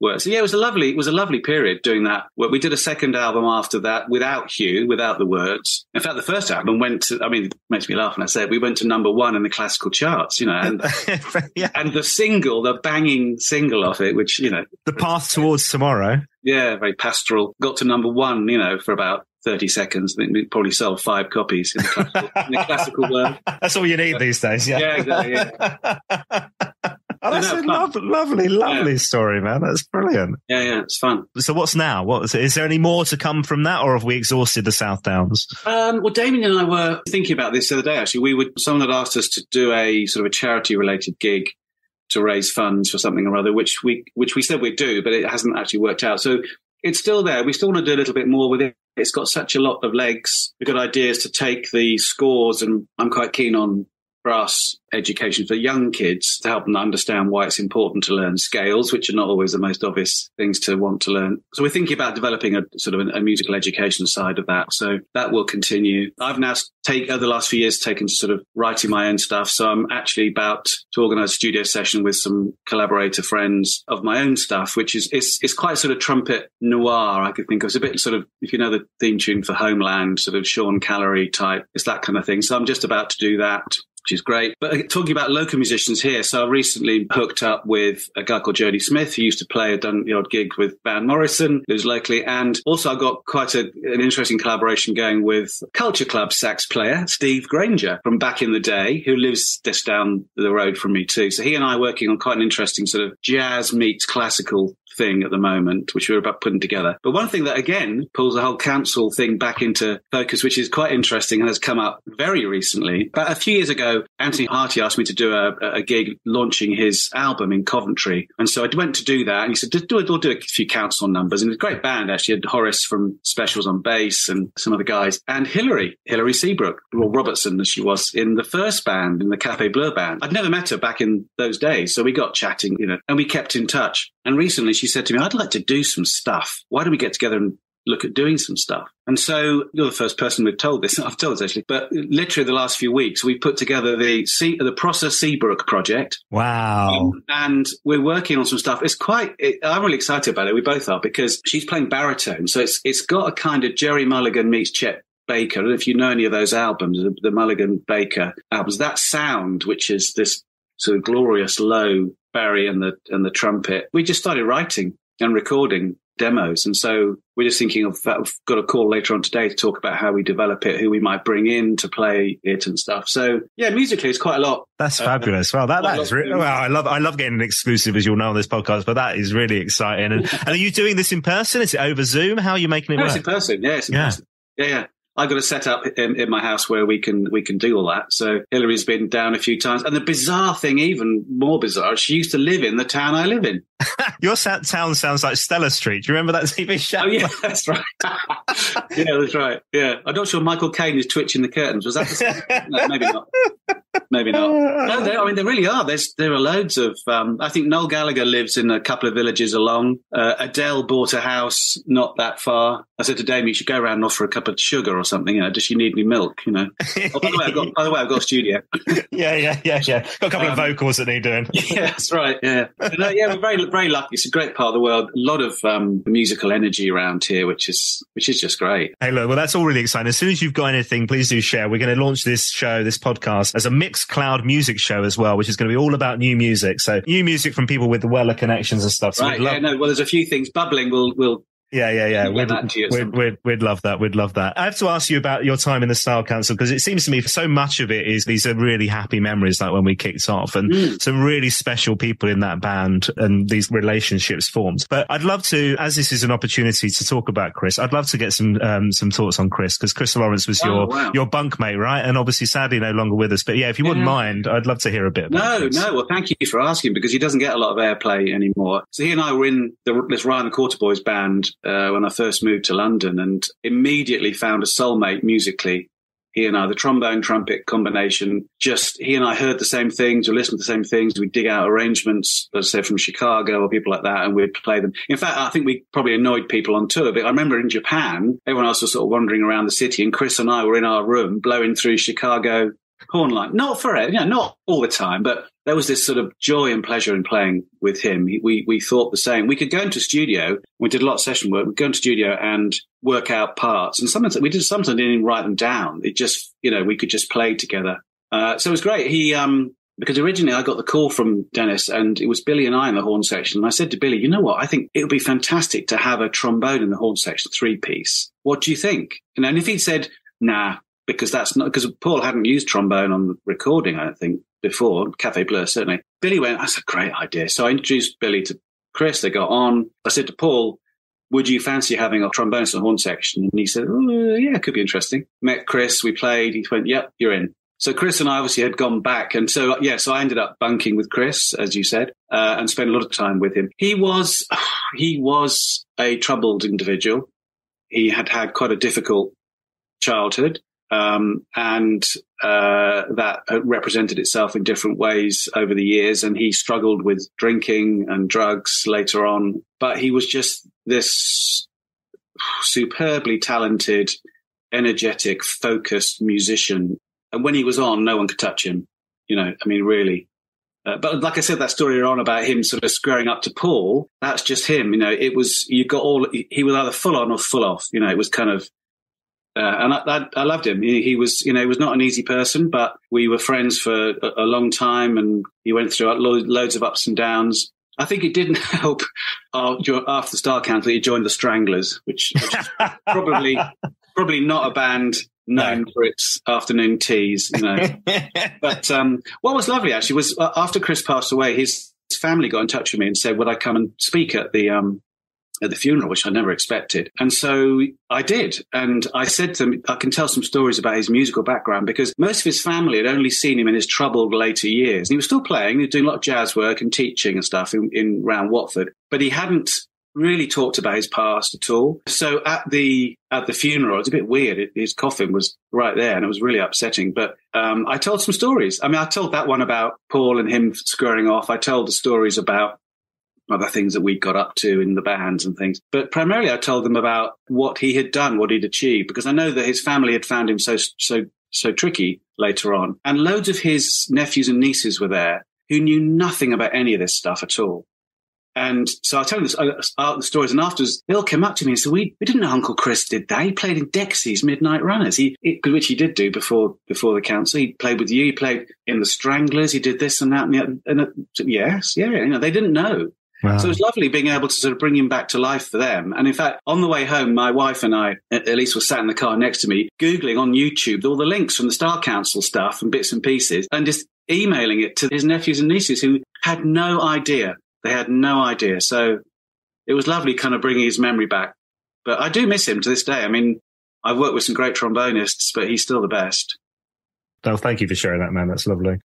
worked. So yeah, it was a lovely, it was a lovely period doing that. We did a second album after that without Hugh, without the words. In fact, the first album went to, I mean, it makes me laugh when I say it, we went to number one in the classical charts, you know, and, yeah. and the single, the banging single of it, which, you know, The Path Towards Tomorrow. Yeah, very pastoral. Got to number one, you know, for about 30 seconds. I think we probably sold five copies in the classical, in the classical world. That's all you need these days. Yeah. Yeah, exactly. Yeah. Oh, that's a lovely, lovely, lovely yeah. story, man. That's brilliant. Yeah, yeah, it's fun. So, what's now? What is, is there any more to come from that, or have we exhausted the South Downs? Um, well, Damien and I were thinking about this the other day. Actually, we would someone had asked us to do a sort of a charity-related gig to raise funds for something or other, which we which we said we'd do, but it hasn't actually worked out. So it's still there. We still want to do a little bit more with it. It's got such a lot of legs. We've got ideas to take the scores, and I'm quite keen on brass education for young kids to help them understand why it's important to learn scales, which are not always the most obvious things to want to learn. So we're thinking about developing a sort of a, musical education side of that. So that will continue. I've now take over the last few years taken to sort of writing my own stuff. So I'm actually about to organize a studio session with some collaborator friends of my own stuff, which is it's, it's quite sort of trumpet noir. I could think of it's a bit sort of if you know the theme tune for Homeland, sort of Sean Callery type. It's that kind of thing. So I'm just about to do that which is great. But uh, talking about local musicians here, so I recently hooked up with a guy called Jody Smith, who used to play, done the odd gig with Van Morrison, who's locally. And also I got quite a, an interesting collaboration going with Culture Club sax player, Steve Grainger from back in the day, who lives just down the road from me too. So he and I are working on quite an interesting sort of jazz meets classical thing at the moment, which we're about putting together. But one thing that again pulls the whole council thing back into focus, which is quite interesting and has come up very recently. About a few years ago, Anthony Harty asked me to do a, a gig launching his album in Coventry. And so I went to do that. And he said, do, do, do a few council numbers. And it's a great band, actually. Had Horace from Specials on bass and some other guys. And Hilary, Hilary Seabrook, or Robertson as she was in the first band, in the Cafe Bleu band. I'd never met her back in those days. So we got chatting, you know, and we kept in touch. And recently she said to me, I'd like to do some stuff. Why don't we get together and look at doing some stuff. And so you're the first person we've told this. I've told this actually, but literally the last few weeks, we put together the C, the Prosser Seabrook project. Wow. Um, and we're working on some stuff. It's quite, it, I'm really excited about it. We both are because she's playing baritone. So it's, it's got a kind of Gerry Mulligan meets Chet Baker. I if you know any of those albums, the, the Mulligan Baker albums, that sound, which is this sort of glorious low Barry and the, and the trumpet. We just started writing and recording demos. And so we're just thinking of that. We've got a call later on today to talk about how we develop it, who we might bring in to play it and stuff. So yeah, musically it's quite a lot. That's uh, fabulous. Well, that, that is really, well, I love, I love getting an exclusive, as you'll know on this podcast, but that is really exciting. And, and are you doing this in person? Is it over Zoom? How are you making it no, work? It's in person. Yeah, it's in yeah. person. Yeah, yeah. I've got a setup in, in, my house where we can we can do all that. So Hillary's been down a few times, and the bizarre thing, even more bizarre, she used to live in the town I live in. Your town sounds like Stella Street. Do you remember that TV show? Oh yeah, that's right. yeah, that's right. Yeah, I'm not sure Michael Caine is twitching the curtains. Was that? The no, maybe not. Maybe not. No, I mean there really are. There's there are loads of. Um, I think Noel Gallagher lives in a couple of villages along. Uh, Adele bought a house not that far. I said to Damien, you should go around and offer a cup of sugar or something. You know, does she need any milk? You know. oh, by the way, I've got by the way, I've got a studio. yeah, yeah, yeah, yeah. Got a couple um, of vocals that need doing. yeah, that's right. Yeah, but, uh, yeah. We're very very lucky. It's a great part of the world. A lot of um, musical energy around here, which is which is just great. Hey, look, well, that's all really exciting. As soon as you've got anything, please do share. We're going to launch this show, this podcast, as a Mixcloud music show as well, which is going to be all about new music. So new music from people with the Weller connections and stuff. So right. Love- yeah. No. Well, there's a few things bubbling. We'll we'll yeah, yeah, yeah. We'd, we'd, we'd, we'd, love that. We'd love that. I have to ask you about your time in the Style Council because it seems to me so much of it is these are really happy memories, like when we kicked off, and mm. some really special people in that band and these relationships formed. But I'd love to, as this is an opportunity to talk about Chris, I'd love to get some um, some thoughts on Chris because Chris Lawrence was oh, your wow. your bunkmate, right? And obviously, sadly, no longer with us. But yeah, if you yeah. wouldn't mind, I'd love to hear a bit. no, Chris. no. Well, thank you for asking because he doesn't get a lot of airplay anymore. So he and I were in the, this Rye and the Quarter Boys band uh, when I first moved to London and immediately found a soulmate musically. He and I, the trombone trumpet combination, just he and I heard the same things or listened to the same things. We'd dig out arrangements, let's say from Chicago or people like that, and we'd play them. In fact, I think we probably annoyed people on tour. But I remember in Japan, everyone else was sort of wandering around the city, and Chris and I were in our room blowing through Chicago horn line. Not forever, you know, not all the time, but there was this sort of joy and pleasure in playing with him. We we thought the same. We could go into studio. We did a lot of session work. We'd go into studio and work out parts, and sometimes we did. Sometimes didn't even write them down. It just you know we could just play together. Uh, so it was great. He um because originally I got the call from Dennis and it was Billy and I in the horn section. And I said to Billy, you know what? I think it would be fantastic to have a trombone in the horn section, three piece. What do you think? And if he'd said, nah, because that's not because Paul hadn't used trombone on the recording, I don't think, before Cafe Bleu, certainly. Billy went, that's a great idea. So I introduced Billy to Chris. They got on. I said to Paul, would you fancy having a trombone and horn section? And he said, oh, yeah, it could be interesting. Met Chris. We played. He went, yep, you're in. So Chris and I obviously had gone back. And so, yeah, so I ended up bunking with Chris, as you said, uh, and spent a lot of time with him. He was, he was a troubled individual. He had had quite a difficult childhood. Um, and uh, that represented itself in different ways over the years. And he struggled with drinking and drugs later on, but he was just this superbly talented, energetic, focused musician. And when he was on, no one could touch him. You know, I mean, really. Uh, but like I said, that story on about him sort of squaring up to Paul, that's just him. You know, it was, you got all, he was either full on or full off. You know, it was kind of, Uh, and I, I, I, loved him. He, he, was, you know, he was not an easy person, but we were friends for a, a long time, and he went through loads of ups and downs. I think it didn't help after the Style Council he joined the Stranglers, which, which is probably probably not a band known no. for its afternoon teas, you know. but um, what was lovely actually was uh, after Chris passed away, his family got in touch with me and said, "Would I come and speak at the um, at the funeral?" Which I never expected, and so I did. And I said to him, "I can tell some stories about his musical background because most of his family had only seen him in his troubled later years. And he was still playing, he was doing a lot of jazz work and teaching and stuff in, in around Watford, but he hadn't really talked about his past at all. So at the at the funeral, it's a bit weird. It, his coffin was right there, and it was really upsetting. But um, I told some stories. I mean, I told that one about Paul and him squaring off. I told the stories about other things that we got up to in the bands and things. But primarily, I told them about what he had done, what he'd achieved, because I know that his family had found him so so so tricky later on, and loads of his nephews and nieces were there who knew nothing about any of this stuff at all. And so I tell them this, uh, the stories, and afterwards they all came up to me and said, "We we didn't know Uncle Chris did that. He played in Dexy's Midnight Runners. He, which he did do before before the council. He played with you. He played in the Stranglers. He did this and that. And, the, and uh, yes, yeah, you know, they didn't know. Wow. So it was lovely being able to sort of bring him back to life for them. And in fact, on the way home, my wife and I, at least, were sat in the car next to me, googling on YouTube all the links from the Style Council stuff and bits and pieces, and just emailing it to his nephews and nieces who had no idea they had no idea. So it was lovely kind of bringing his memory back. But I do miss him to this day. I mean, I've worked with some great trombonists, but he's still the best. Oh, thank you for sharing that, man. That's lovely.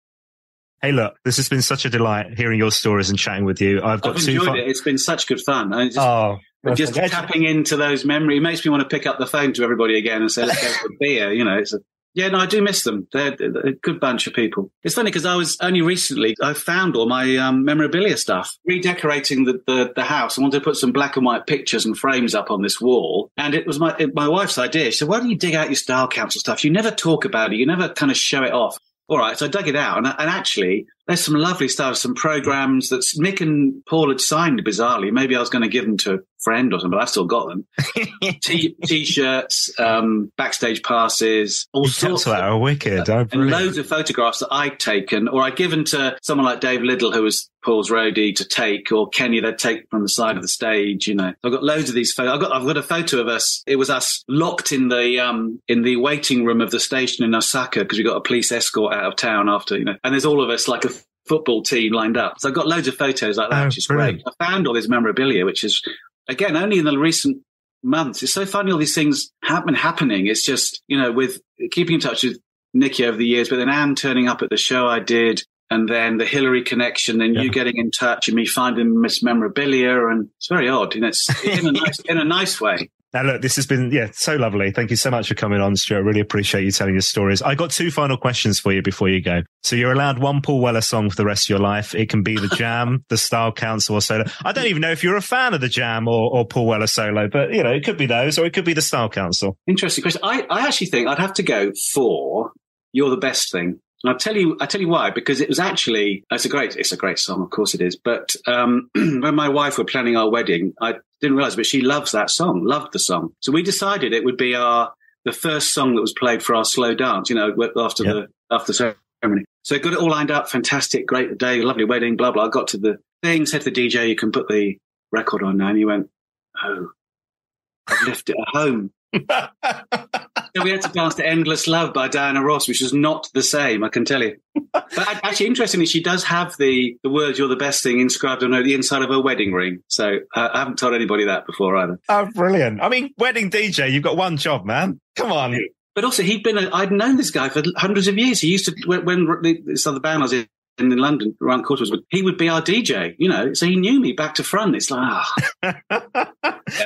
Hey, look, this has been such a delight hearing your stories and chatting with you. I've got I've enjoyed fun- it. It's been such good fun. I just, oh, just tapping into those memories it makes me want to pick up the phone to everybody again and say, let's go for a beer. You know, it's a yeah, no, I do miss them. They're, they're a good bunch of people. It's funny because I was only recently, I found all my um, memorabilia stuff, redecorating the, the, the, house. I wanted to put some black and white pictures and frames up on this wall. And it was my, my wife's idea. She said, why don't you dig out your style Council stuff? You never talk about it. You never kind of show it off. All right. So I dug it out and, and actually there's some lovely stuff, some programs that Mick and Paul had signed bizarrely. Maybe I was going to give them to a friend or something, but I've still got them. T- shirts um, backstage passes, all sorts of are wicked. Oh, and loads of photographs that I'd taken or I'd given to someone like Dave Liddle, who was Paul's roadie to take, or Kenny they'd take from the side of the stage. You know, I've got loads of these photos. I've got I've got a photo of us. It was us locked in the um in the waiting room of the station in Osaka because we got a police escort out of town after you know, and there's all of us like a football team lined up. So I've got loads of photos like that, oh, which is brilliant. great. I found all this memorabilia, which is again only in the recent months. It's so funny all these things have been happening. It's just you know with keeping in touch with Nikki over the years, but then Anne turning up at the show I did, and then the Hillary connection, then yeah. you getting in touch and me finding Miss Memorabilia, and it's very odd. You know, it's in a nice in a nice way. Now, look, this has been, yeah, so lovely. Thank you so much for coming on, Stewart. Really appreciate you telling your stories. I got two final questions for you before you go. So you're allowed one Paul Weller song for the rest of your life. It can be the Jam, the Style Council or solo. I don't even know if you're a fan of the Jam or, or Paul Weller solo, but you know, it could be those or it could be the Style Council. Interesting question. I, I actually think I'd have to go for You're the Best Thing. And I'll tell you, I tell you why, because it was actually, it's a great, it's a great song. Of course it is. But, um, when my wife were planning our wedding, I didn't realize, but she loves that song, loved the song. So we decided it would be our, the first song that was played for our slow dance, you know, after yep. the, after the ceremony. So got it all lined up. Fantastic. Great day. Lovely wedding, blah, blah. I got to the thing, said to the DJ, you can put the record on now. And he went, Oh, I've left it at home. we had to dance to Endless Love by Diana Ross, which is not the same, I can tell you. But actually, interestingly, she does have the, the words "You're the best thing" inscribed on her, the inside of her wedding ring. So uh, I haven't told anybody that before either. Oh, brilliant! I mean, wedding DJ, you've got one job, man. Come on. But also, he'd been, i I'd known this guy for hundreds of years. He used to, when, when this other band I was in, in London around quarters, he would be our DJ, you know. So he knew me back to front. It's like, ah.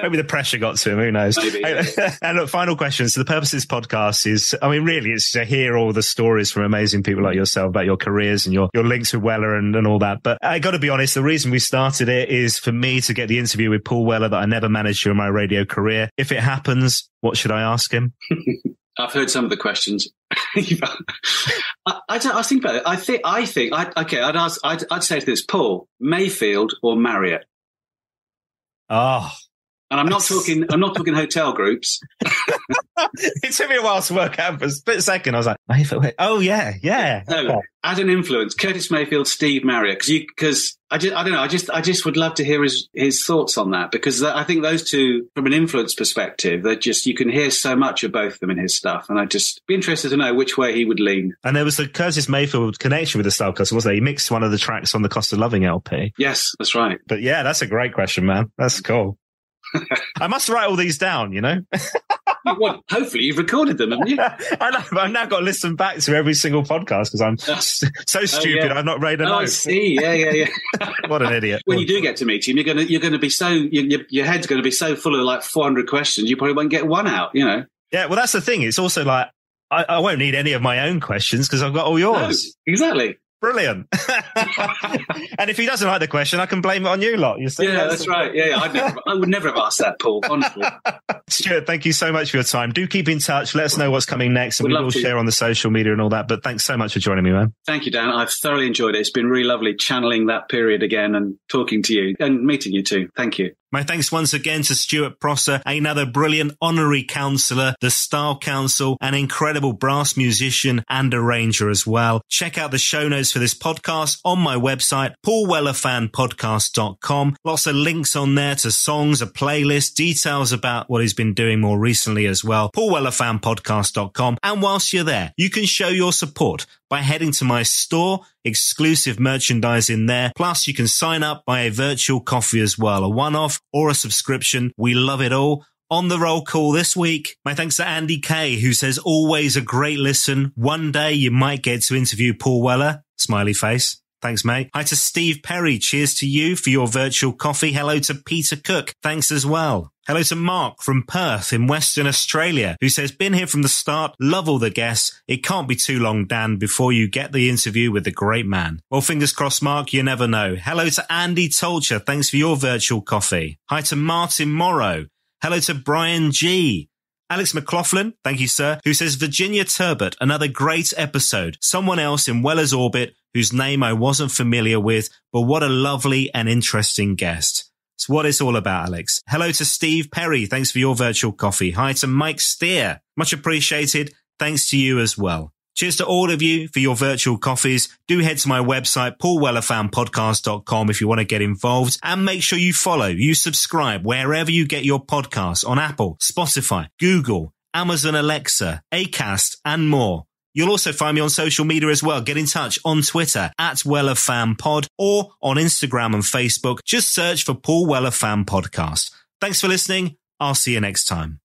Maybe the pressure got to him. Who knows? Maybe, yeah. and look, final question. So the purpose of this podcast is, I mean, really, it's to hear all the stories from amazing people like yourself about your careers and your, your links with Weller and, and all that. But I got to be honest, the reason we started it is for me to get the interview with Paul Weller that I never managed during my radio career. If it happens, what should I ask him? I've heard some of the questions. I, I, I, think about it. I think, I think, I, okay, I'd ask, I'd, I'd say to this, Paul, Mayfield or Marriott? Oh, And I'm not talking. I'm not talking hotel groups. it took me a while to work out for a split second. I was like, "Oh yeah, yeah." No, as an influence, Curtis Mayfield, Steve Marriott, because you because I just I don't know. I just I just would love to hear his his thoughts on that because I think those two, from an influence perspective, they're just you can hear so much of both of them in his stuff, and I'd just be interested to know which way he would lean. And there was the Curtis Mayfield connection with the Style Council, wasn't there? He mixed one of the tracks on the Cost of Loving LP. Yes, that's right. But yeah, that's a great question, man. That's cool. I must write all these down, you know? well, hopefully you've recorded them, haven't you? I know, but I've now got to listen back to every single podcast because I'm so stupid. Oh, yeah. I've not read a oh, note. I see. Yeah, yeah, yeah. what an idiot. When you do get to meet him, you're gonna you're gonna be so your, your head's gonna be so full of like 400 questions, you probably won't get one out. You know. Yeah, well, that's the thing. It's also like I, I won't need any of my own questions because I've got all yours. No, exactly. Brilliant. and if he doesn't like the question, I can blame it on you lot. You see? Yeah, that's right. Yeah, yeah. I'd never, I would never have asked that, Paul, honestly. Stewart, thank you so much for your time. Do keep in touch. Let us know what's coming next, and Would we will to. share on the social media and all that. But thanks so much for joining me, man. Thank you, Dan. I've thoroughly enjoyed it. It's been really lovely channeling that period again and talking to you and meeting you too. Thank you. My thanks once again to Stewart Prosser, another brilliant honorary councillor, the Style Council, an incredible brass musician and arranger as well. Check out the show notes for this podcast on my website, paulwellerfanpodcast.com. Lots of links on there to songs, a playlist, details about what he's been doing more recently as well. paulwellerfanpodcast.com. And whilst you're there, you can show your support by heading to my store, exclusive merchandise in there. Plus you can sign up by a virtual coffee as well, a one-off or a subscription. We love it all. On the roll call this week, my thanks to Andy Kay, who says always a great listen. One day you might get to interview Paul Weller. Smiley face. Thanks, mate. Hi to Steve Perry. Cheers to you for your virtual coffee. Hello to Peter Cook. Thanks as well. Hello to Mark from Perth in Western Australia, who says, been here from the start. Love all the guests. It can't be too long, Dan, before you get the interview with the great man. Well, fingers crossed, Mark. You never know. Hello to Andy Tolcher. Thanks for your virtual coffee. Hi to Martin Morrow. Hello to Brian G. Alex McLaughlin, thank you, sir, who says Virginia Turbot, another great episode. Someone else in Weller's orbit whose name I wasn't familiar with, but what a lovely and interesting guest. It's what it's all about, Alex. Hello to Steve Perry. Thanks for your virtual coffee. Hi to Mike Steer. Much appreciated. Thanks to you as well. Cheers to all of you for your virtual coffees. Do head to my website, paulwellerfanpodcast.com if you want to get involved and make sure you follow, you subscribe wherever you get your podcasts on Apple, Spotify, Google, Amazon Alexa, Acast and more. You'll also find me on social media as well. Get in touch on Twitter at Weller Fan Pod or on Instagram and Facebook. Just search for Paul Weller Fan Podcast. Thanks for listening. I'll see you next time.